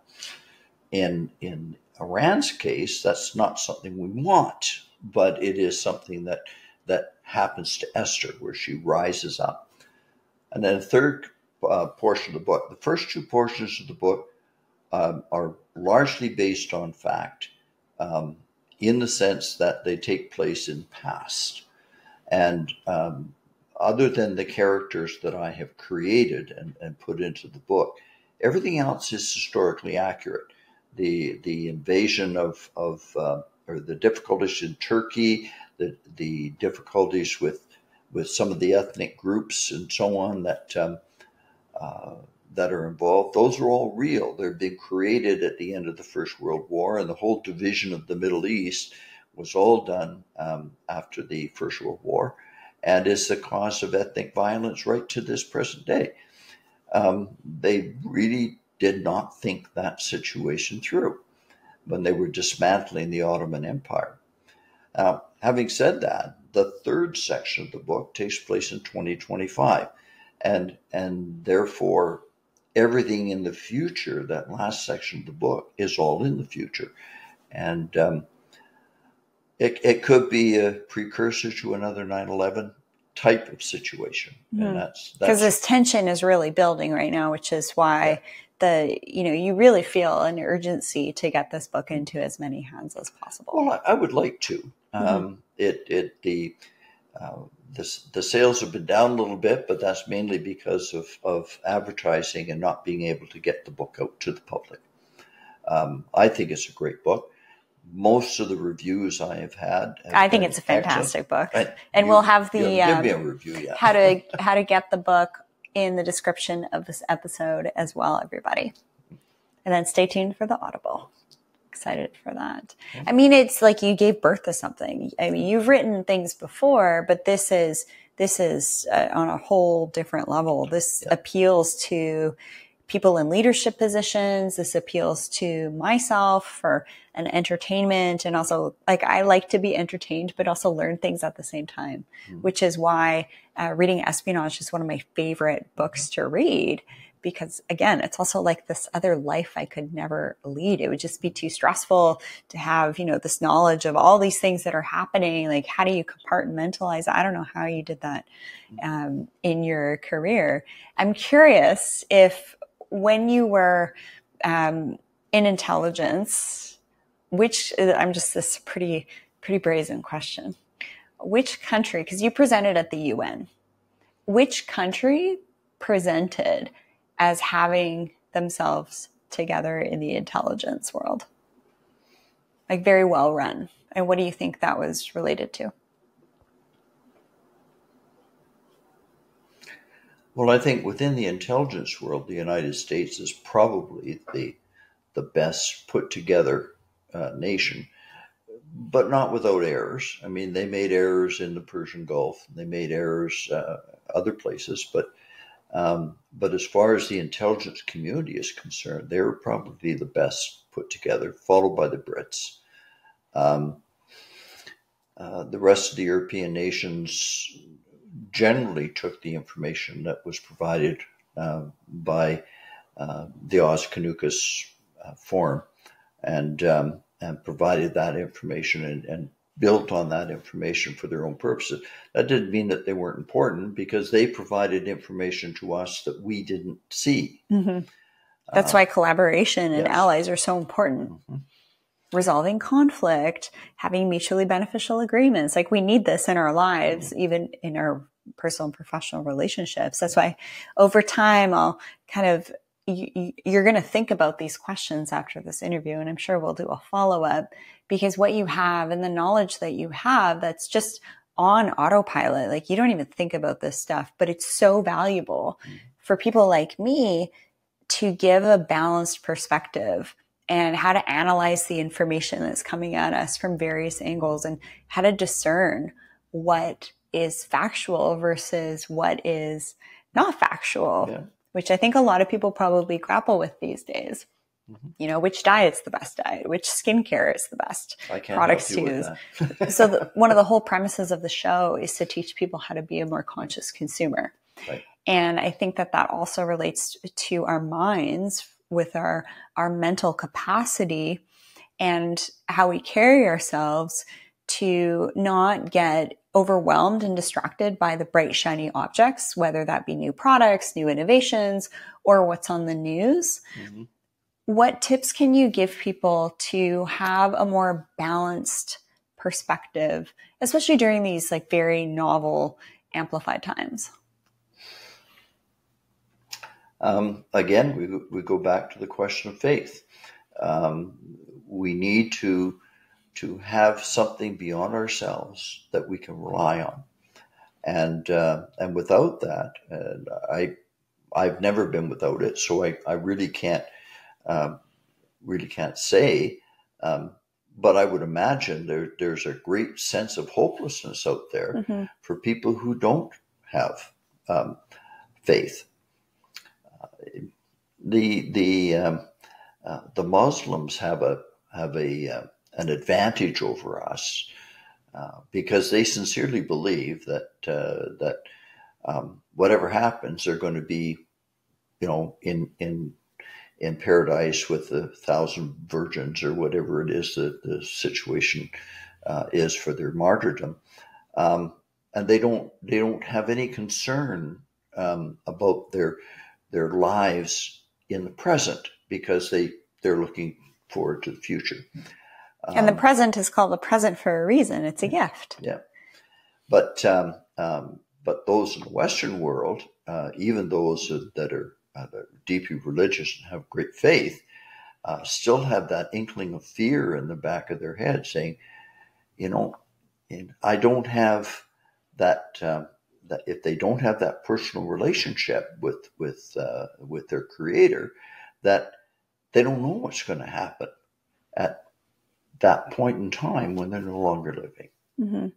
in in Iran's case, that's not something we want, but it is something that that happens to Esther, where she rises up. And then the third uh, portion of the book, the first two portions of the book um, are largely based on fact, um, in the sense that they take place in past, and um, other than the characters that I have created and, and put into the book, everything else is historically accurate. The the invasion of of uh, or the difficulties in Turkey, the the difficulties with with some of the ethnic groups and so on that um, uh, that are involved. Those are all real. They're being created at the end of the First World War, and the whole division of the Middle East was all done um, after the First World War, and is the cause of ethnic violence right to this present day. Um, they really did not think that situation through when they were dismantling the Ottoman Empire. Now, having said that, the third section of the book takes place in 2025, and and therefore everything in the future, that last section of the book, is all in the future, and um, it it could be a precursor to another 9/11 type of situation,
Mhm.
and that's
Because this tension is really building right now, which is why the you know you really feel an urgency to get this book into as many hands as possible.
Well, I, I would like to.
Mm-hmm.
Um, it it the uh, the the sales have been down a little bit, but that's mainly because of of advertising and not being able to get the book out to the public. Um, I think it's a great book. Most of the reviews I have had, have
I think it's a
excellent.
fantastic book,
And
and
you-
we'll have the um,
me a review
how to how to get the book in the description of this episode as well, everybody. And then stay tuned for the Audible. Excited for that. I mean, it's like you gave birth to something. I mean, you've written things before, but this is this is uh, on a whole different level. This appeals to people in leadership positions. This appeals to myself for an entertainment and also like I like to be entertained, but also learn things at the same time, which is why uh, reading espionage is one of my favorite books to read because again, it's also like this other life I could never lead. It would just be too stressful to have, you know, this knowledge of all these things that are happening. Like, how do you compartmentalize? I don't know how you did that um, in your career. I'm curious if when you were um, in intelligence, which I'm just this pretty, pretty brazen question. Which country, because you presented at the UN, which country presented as having themselves together in the intelligence world? Like very well run. And what do you think that was related to?
Well, I think within the intelligence world, the United States is probably the the best put together uh, nation, but not without errors. I mean, they made errors in the Persian Gulf, they made errors uh, other places, but um, but as far as the intelligence community is concerned, they're probably the best put together, followed by the Brits. Um, uh, the rest of the European nations generally took the information that was provided uh, by uh, the AUSCANNZUKUS uh, Forum and um, and provided that information and, and built on that information for their own purposes. That didn't mean that they weren't important because they provided information to us that we didn't see.
Mm-hmm. That's
Uh,
why collaboration and
yes.
allies are so important.
Mhm.
Resolving conflict, having mutually beneficial agreements. Like we need this in our lives,
Mm-hmm.
even in our personal and professional relationships. That's why over time, I'll kind of, you, you- you're going to think about these questions after this interview. And I'm sure we'll do a follow up because what you have and the knowledge that you have that's just on autopilot, like you don't even think about this stuff, but it's so valuable for people like me to give a balanced perspective and how to analyze the information that's coming at us from various angles and how to discern what is factual versus what is not factual, yeah. which I think a lot of people probably grapple with these days. Mm-hmm. You know, which diet's the best diet, which skincare is the best products to use. so, the, one of the whole premises of the show is to teach people how to be a more conscious consumer. Right. And I think that that also relates to our minds with our, our mental capacity and how we carry ourselves to not get overwhelmed and distracted by the bright, shiny objects, whether that be new products, new innovations, or what's on the news. Mm-hmm. What tips can you give people to have a more balanced perspective, especially during these like very novel, amplified times?
Um, again, we, we go back to the question of faith. Um, we need to to have something beyond ourselves that we can rely on, and uh, and without that, and I I've never been without it, so I, I really can't um, really can't say. Um, but I would imagine there, there's a great sense of hopelessness out there mm-hmm. for people who don't have um, faith the the um, uh, the Muslims have a have a uh, an advantage over us uh, because they sincerely believe that uh, that um, whatever happens, they're going to be, you know, in in in paradise with the thousand virgins or whatever it is that the situation uh, is for their martyrdom, um, and they don't they don't have any concern um, about their their lives in the present because they they're looking forward to the future.
Um, and the um, present is called a present for a reason. It's a gift.
Yeah, but um, um, but those in the Western world, uh, even those that are, uh, that are, deeply religious and have great faith, uh, still have that inkling of fear in the back of their head, saying, you know, I don't have that um, that if they don't have that personal relationship with with uh, with their creator, that they don't know what's going to happen at that point in time when they're no longer living.
Mm-hmm.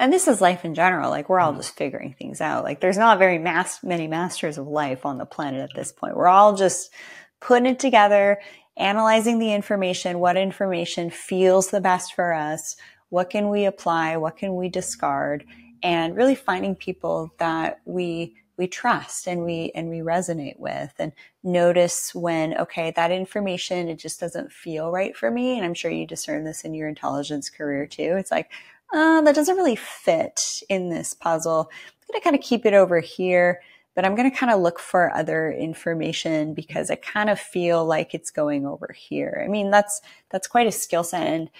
And this is life in general. Like we're all mm-hmm. just figuring things out. Like there's not very many masters of life on the planet at this point. We're all just putting it together, analyzing the information, what information feels the best for us, what can we apply, what can we discard, and really finding people that we we trust and we and we resonate with and notice when okay that information it just doesn't feel right for me. And i'm sure you discern this in your intelligence career too. It's like uh, that doesn't really fit in this puzzle. I'm going to kind of keep it over here but i'm going to kind of look for other information because i kind of feel like it's going over here. I mean that's that's quite a skill set. And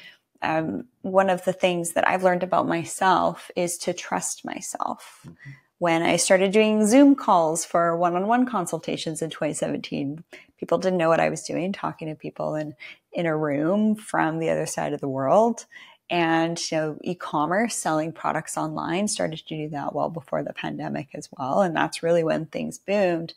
um, one of the things that I've learned about myself is to trust myself. Mm-hmm. When I started doing Zoom calls for one on one consultations in 2017, people didn't know what I was doing, talking to people in, in a room from the other side of the world. And you know, e-commerce, selling products online, started to do that well before the pandemic as well. And that's really when things boomed.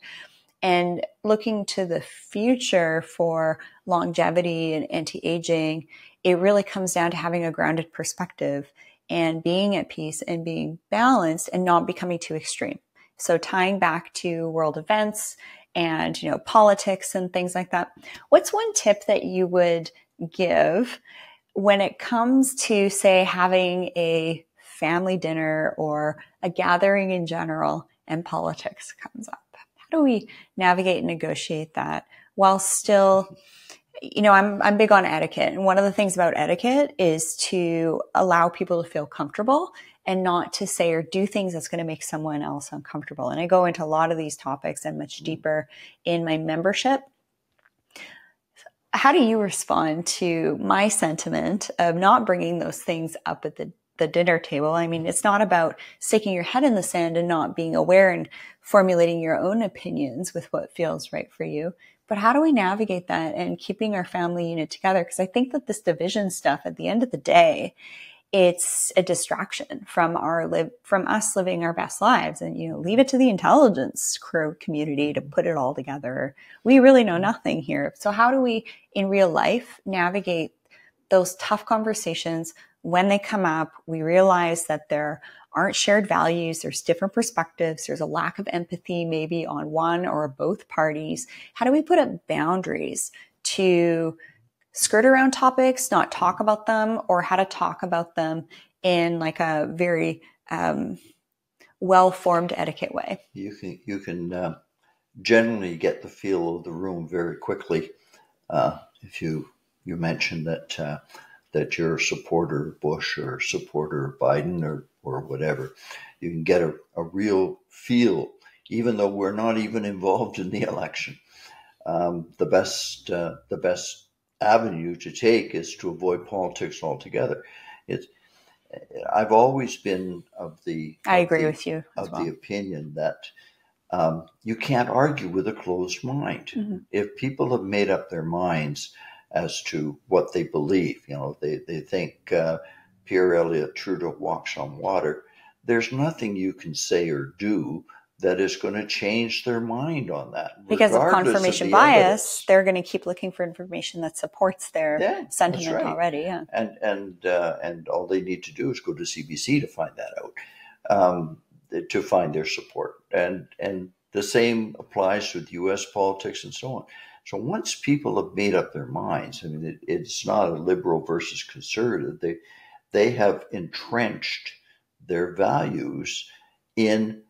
And looking to the future for longevity and anti-aging, it really comes down to having a grounded perspective and being at peace and being balanced and not becoming too extreme. So tying back to world events and, you know, politics and things like that. What's one tip that you would give when it comes to say having a family dinner or a gathering in general and politics comes up? How do we navigate and negotiate that while still you know, I'm, I'm big on etiquette. And one of the things about etiquette is to allow people to feel comfortable and not to say or do things that's going to make someone else uncomfortable. And I go into a lot of these topics and much mm-hmm. deeper in my membership. How do you respond to my sentiment of not bringing those things up at the, the dinner table? I mean, it's not about sticking your head in the sand and not being aware and formulating your own opinions with what feels right for you. But how do we navigate that and keeping our family unit together? Because I think that this division stuff at the end of the day, it's a distraction from our live from us living our best lives. And you know leave it to the intelligence crew community to put it all together. We really know nothing here. So how do we in real life navigate those tough conversations when they come up we realize that there aren't shared values there's different perspectives there's a lack of empathy maybe on one or both parties how do we put up boundaries to skirt around topics, not talk about them, or how to talk about them in like a very um, well-formed etiquette way.
You can you can uh, generally get the feel of the room very quickly uh, if you you mention that uh, that you're a supporter of Bush or a supporter of Biden or or whatever. You can get a, a real feel, even though we're not even involved in the election. Um, the best uh, the best avenue to take is to avoid politics altogether. It's I've always been of the
I agree
the,
with you
of
well.
the opinion that um, you can't argue with a closed mind.
Mm-hmm.
If people have made up their minds as to what they believe, you know, they they think uh, Pierre Elliott Trudeau walks on water. There's nothing you can say or do that is going to change their mind on that.
Because of confirmation
of
bias,
evidence.
they're going to keep looking for information that supports their
Yeah,
sentiment
right.
already. Yeah.
and and uh, and all they need to do is go to CBC to find that out, um, to find their support, and and the same applies with U.S. politics and so on. So once people have made up their minds, I mean, it, it's not a liberal versus conservative. They they have entrenched their values in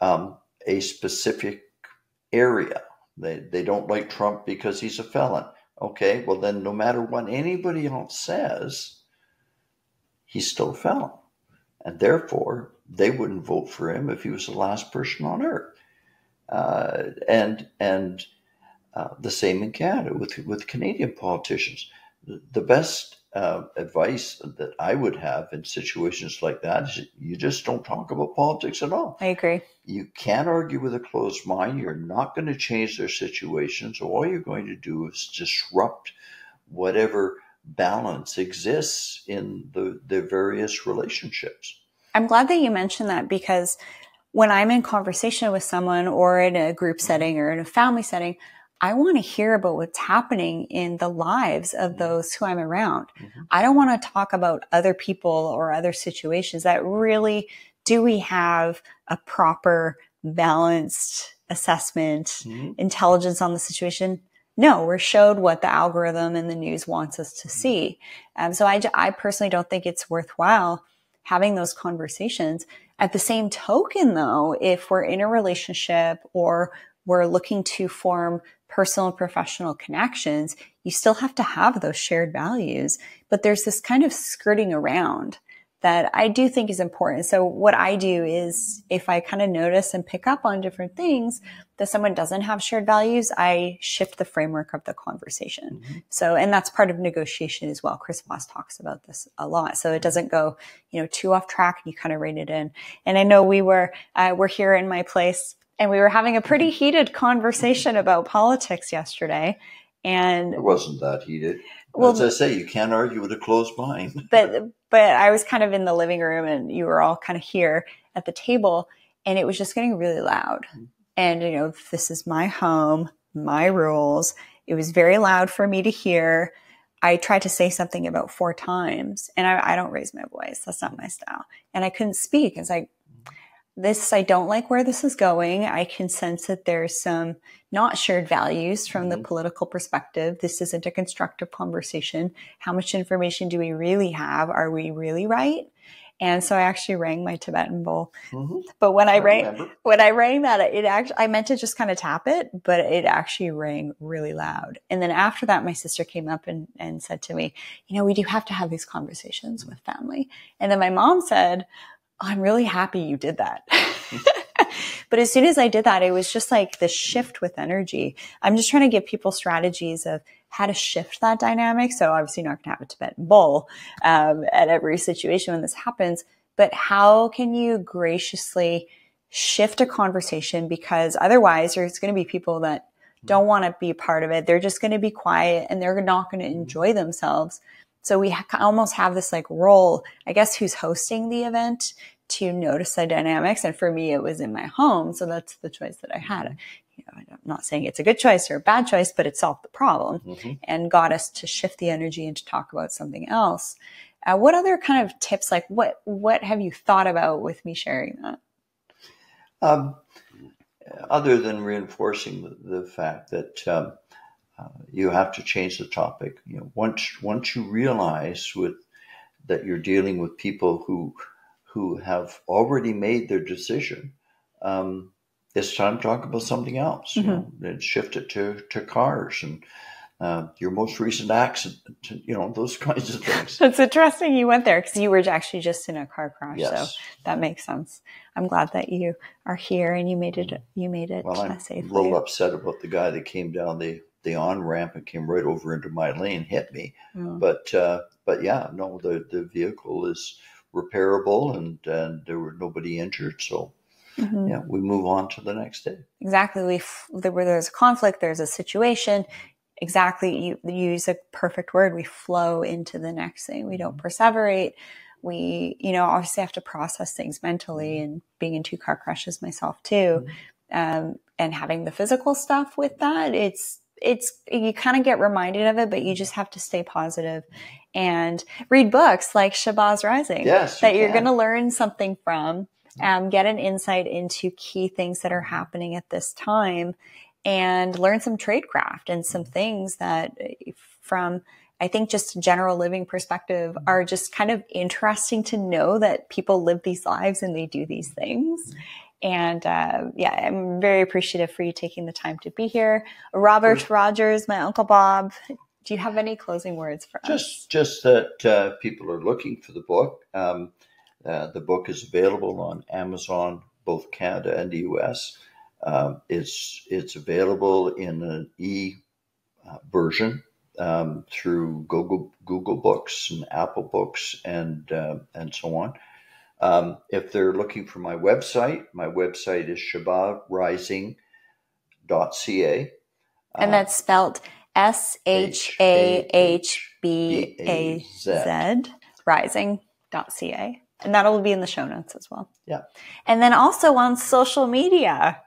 um, a specific area. They they don't like Trump because he's a felon. Okay, well then, no matter what anybody else says, he's still a felon, and therefore they wouldn't vote for him if he was the last person on earth. Uh, and and uh, the same in Canada with with Canadian politicians. The, the best uh, advice that I would have in situations like that is you just don't talk about politics at all.
I agree.
You can't argue with a closed mind. You're not going to change their situations. All you're going to do is disrupt whatever balance exists in the, the various relationships.
I'm glad that you mentioned that because when I'm in conversation with someone or in a group setting or in a family setting, I want to hear about what's happening in the lives of those who I'm around.
Mhm.
I don't want to talk about other people or other situations that really do we have a proper balanced assessment,
Mhm.
intelligence on the situation? No, we're showed what the algorithm and the news wants us to see. Um, so I personally don't think it's worthwhile having those conversations. At the same token, though, if we're in a relationship or we're looking to form personal and professional connections, you still have to have those shared values. But there's this kind of skirting around that I do think is important. So what I do is if I kind of notice and pick up on different things that someone doesn't have shared values, I shift the framework of the conversation.
Mhm.
So, and that's part of negotiation as well. Chris Voss talks about this a lot. So it doesn't go, you know, too off track and you kind of rein it in. And I know we were, uh, we're here in my place and we were having a pretty mm-hmm. heated conversation mm-hmm. about politics yesterday. And
It wasn't that heated.
Well,
As I say, you can't argue with a closed mind.
but but I was kind of in the living room and you were all kind of here at the table and it was just getting really loud. Mm-hmm. And you know, this is my home, my rules. It was very loud for me to hear. I tried to say something about four times and I, I don't raise my voice. That's not my style. And I couldn't speak. It's like, this, I don't like where this is going. I can sense that there's some not shared values from the
Mhm.
political perspective. This isn't a constructive conversation. How much information do we really have? Are we really right? And so I actually rang my Tibetan bowl.
Mhm.
But when I,
I
rang,
remember.
when I rang that, it actually, I meant to just kind of tap it, but it actually rang really loud. And then after that, my sister came up and, and said to me, you know, we do have to have these conversations with family. And then my mom said, I'm really happy you did that. but as soon as I did that, it was just like this shift with energy. I'm just trying to give people strategies of how to shift that dynamic. So obviously you're not going to have a Tibetan bowl um, at every situation when this happens, but how can you graciously shift a conversation? Because otherwise there's going to be people that don't want to be part of it. They're just going to be quiet and they're not going to enjoy themselves. So we ha- almost have this like role, I guess, who's hosting the event to notice the dynamics. And for me, it was in my home. So that's the choice that I had. You know, I'm not saying it's a good choice or a bad choice, but it solved the problem mm-hmm. and got us to shift the energy and to talk about something else. Uh, what other kind of tips, like what, what have you thought about with me sharing that?
Um, other than reinforcing the, the fact that um, uh, you have to change the topic. You know, once once you realize with that you're dealing with people who who have already made their decision, um, it's time to talk about something else. Mm-hmm. You know, and shift it to to cars and uh, your most recent accident, you know, those kinds of things.
it's interesting you went there because you were actually just in a car crash. Yes. So that makes sense. I'm glad that you are here and you made it, you made it
well, I'm safely. a little upset about the guy that came down the, the on ramp and came right over into my lane, hit me. Oh. But, uh, but yeah, no, the, the vehicle is repairable and, and there were nobody injured. So, Mm-hmm. yeah, we move on to the next day.
Exactly. We there, where there's a conflict, there's a situation exactly you, you use a perfect word we flow into the next thing we don't mm-hmm. perseverate we you know obviously have to process things mentally mm-hmm. and being in two car crashes myself too mm-hmm. um, and having the physical stuff with that it's it's you kind of get reminded of it but you just have to stay positive and read books like Shahbaz rising
yes,
that you are going to learn something from um, get an insight into key things that are happening at this time and learn some tradecraft and some things that from I think just general living perspective are just kind of interesting to know that people live these lives and they do these things. And uh, yeah, I'm very appreciative for you taking the time to be here. Robert Rogers, my Uncle Bob, do you have any closing words for
just,
us?
Just that uh, people are looking for the book. Um, uh, the book is available on Amazon, both Canada and the US. Um, it's it's available in an e uh, version um, through Google Google Books and Apple Books and uh, and so on. Um, if they're looking for my website, my website is shahbazrising.ca.
And that's spelled S H A H B A Z rising.ca. And that'll be in the show notes as well.
Yeah.
And then also on social media,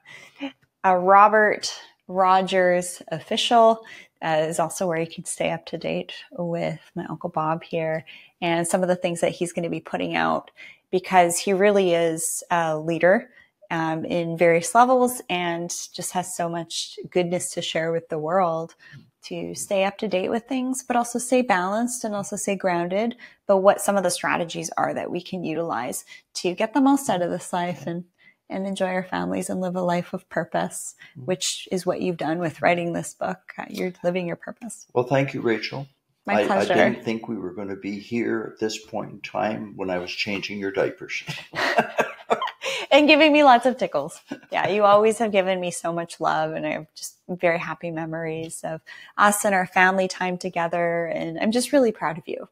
uh, Robert Rogers official uh, is also where you can stay up to date with my Uncle Bob here and some of the things that he's going to be putting out because he really is a leader um, in various levels and just has so much goodness to share with the world to stay up to date with things, but also stay balanced and also stay grounded. But what some of the strategies are that we can utilize to get the most out of this life and and enjoy our families and live a life of purpose, mm-hmm. which is what you've done with writing this book. You're living your purpose.
Well, thank you, Rachel.
My pleasure.
I, I didn't think we were going to be here at this point in time when I was changing your diapers.
and giving me lots of tickles. Yeah, you always have given me so much love, and I have just very happy memories of us and our family time together. And I'm just really proud of you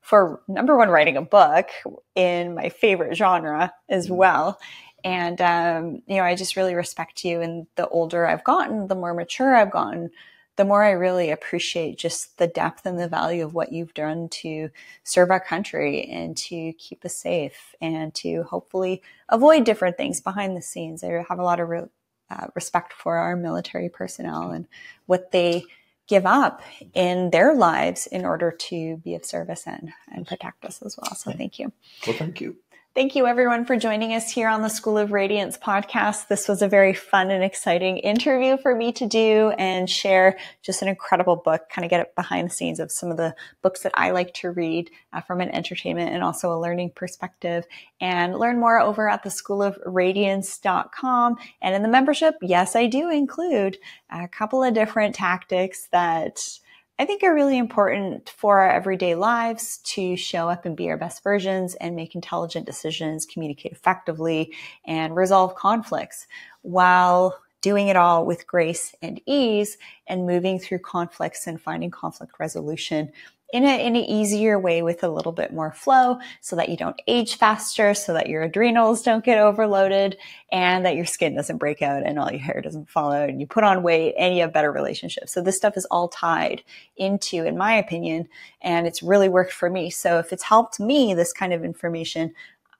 for number one, writing a book in my favorite genre as mm-hmm. well. And, um, you know, I just really respect you. And the older I've gotten, the more mature I've gotten, the more I really appreciate just the depth and the value of what you've done to serve our country and to keep us safe and to hopefully avoid different things behind the scenes. I have a lot of re- uh, respect for our military personnel and what they give up in their lives in order to be of service and, and protect us as well. So thank you.
Well, thank you.
Thank you everyone for joining us here on the School of Radiance podcast. This was a very fun and exciting interview for me to do and share just an incredible book, kind of get it behind the scenes of some of the books that I like to read uh, from an entertainment and also a learning perspective and learn more over at the schoolofradiance.com. And in the membership, yes, I do include a couple of different tactics that I think are really important for our everyday lives to show up and be our best versions and make intelligent decisions, communicate effectively, and resolve conflicts while doing it all with grace and ease and moving through conflicts and finding conflict resolution in, a, in an easier way with a little bit more flow so that you don't age faster, so that your adrenals don't get overloaded and that your skin doesn't break out and all your hair doesn't fall out and you put on weight and you have better relationships. So this stuff is all tied into, in my opinion, and it's really worked for me. So if it's helped me, this kind of information,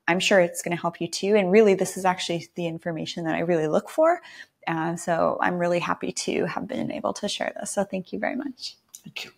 I'm sure it's going to help you too. And really, this is actually the information that I really look for. Uh, so I'm really happy to have been able to share this. So thank you very much.
Thank you.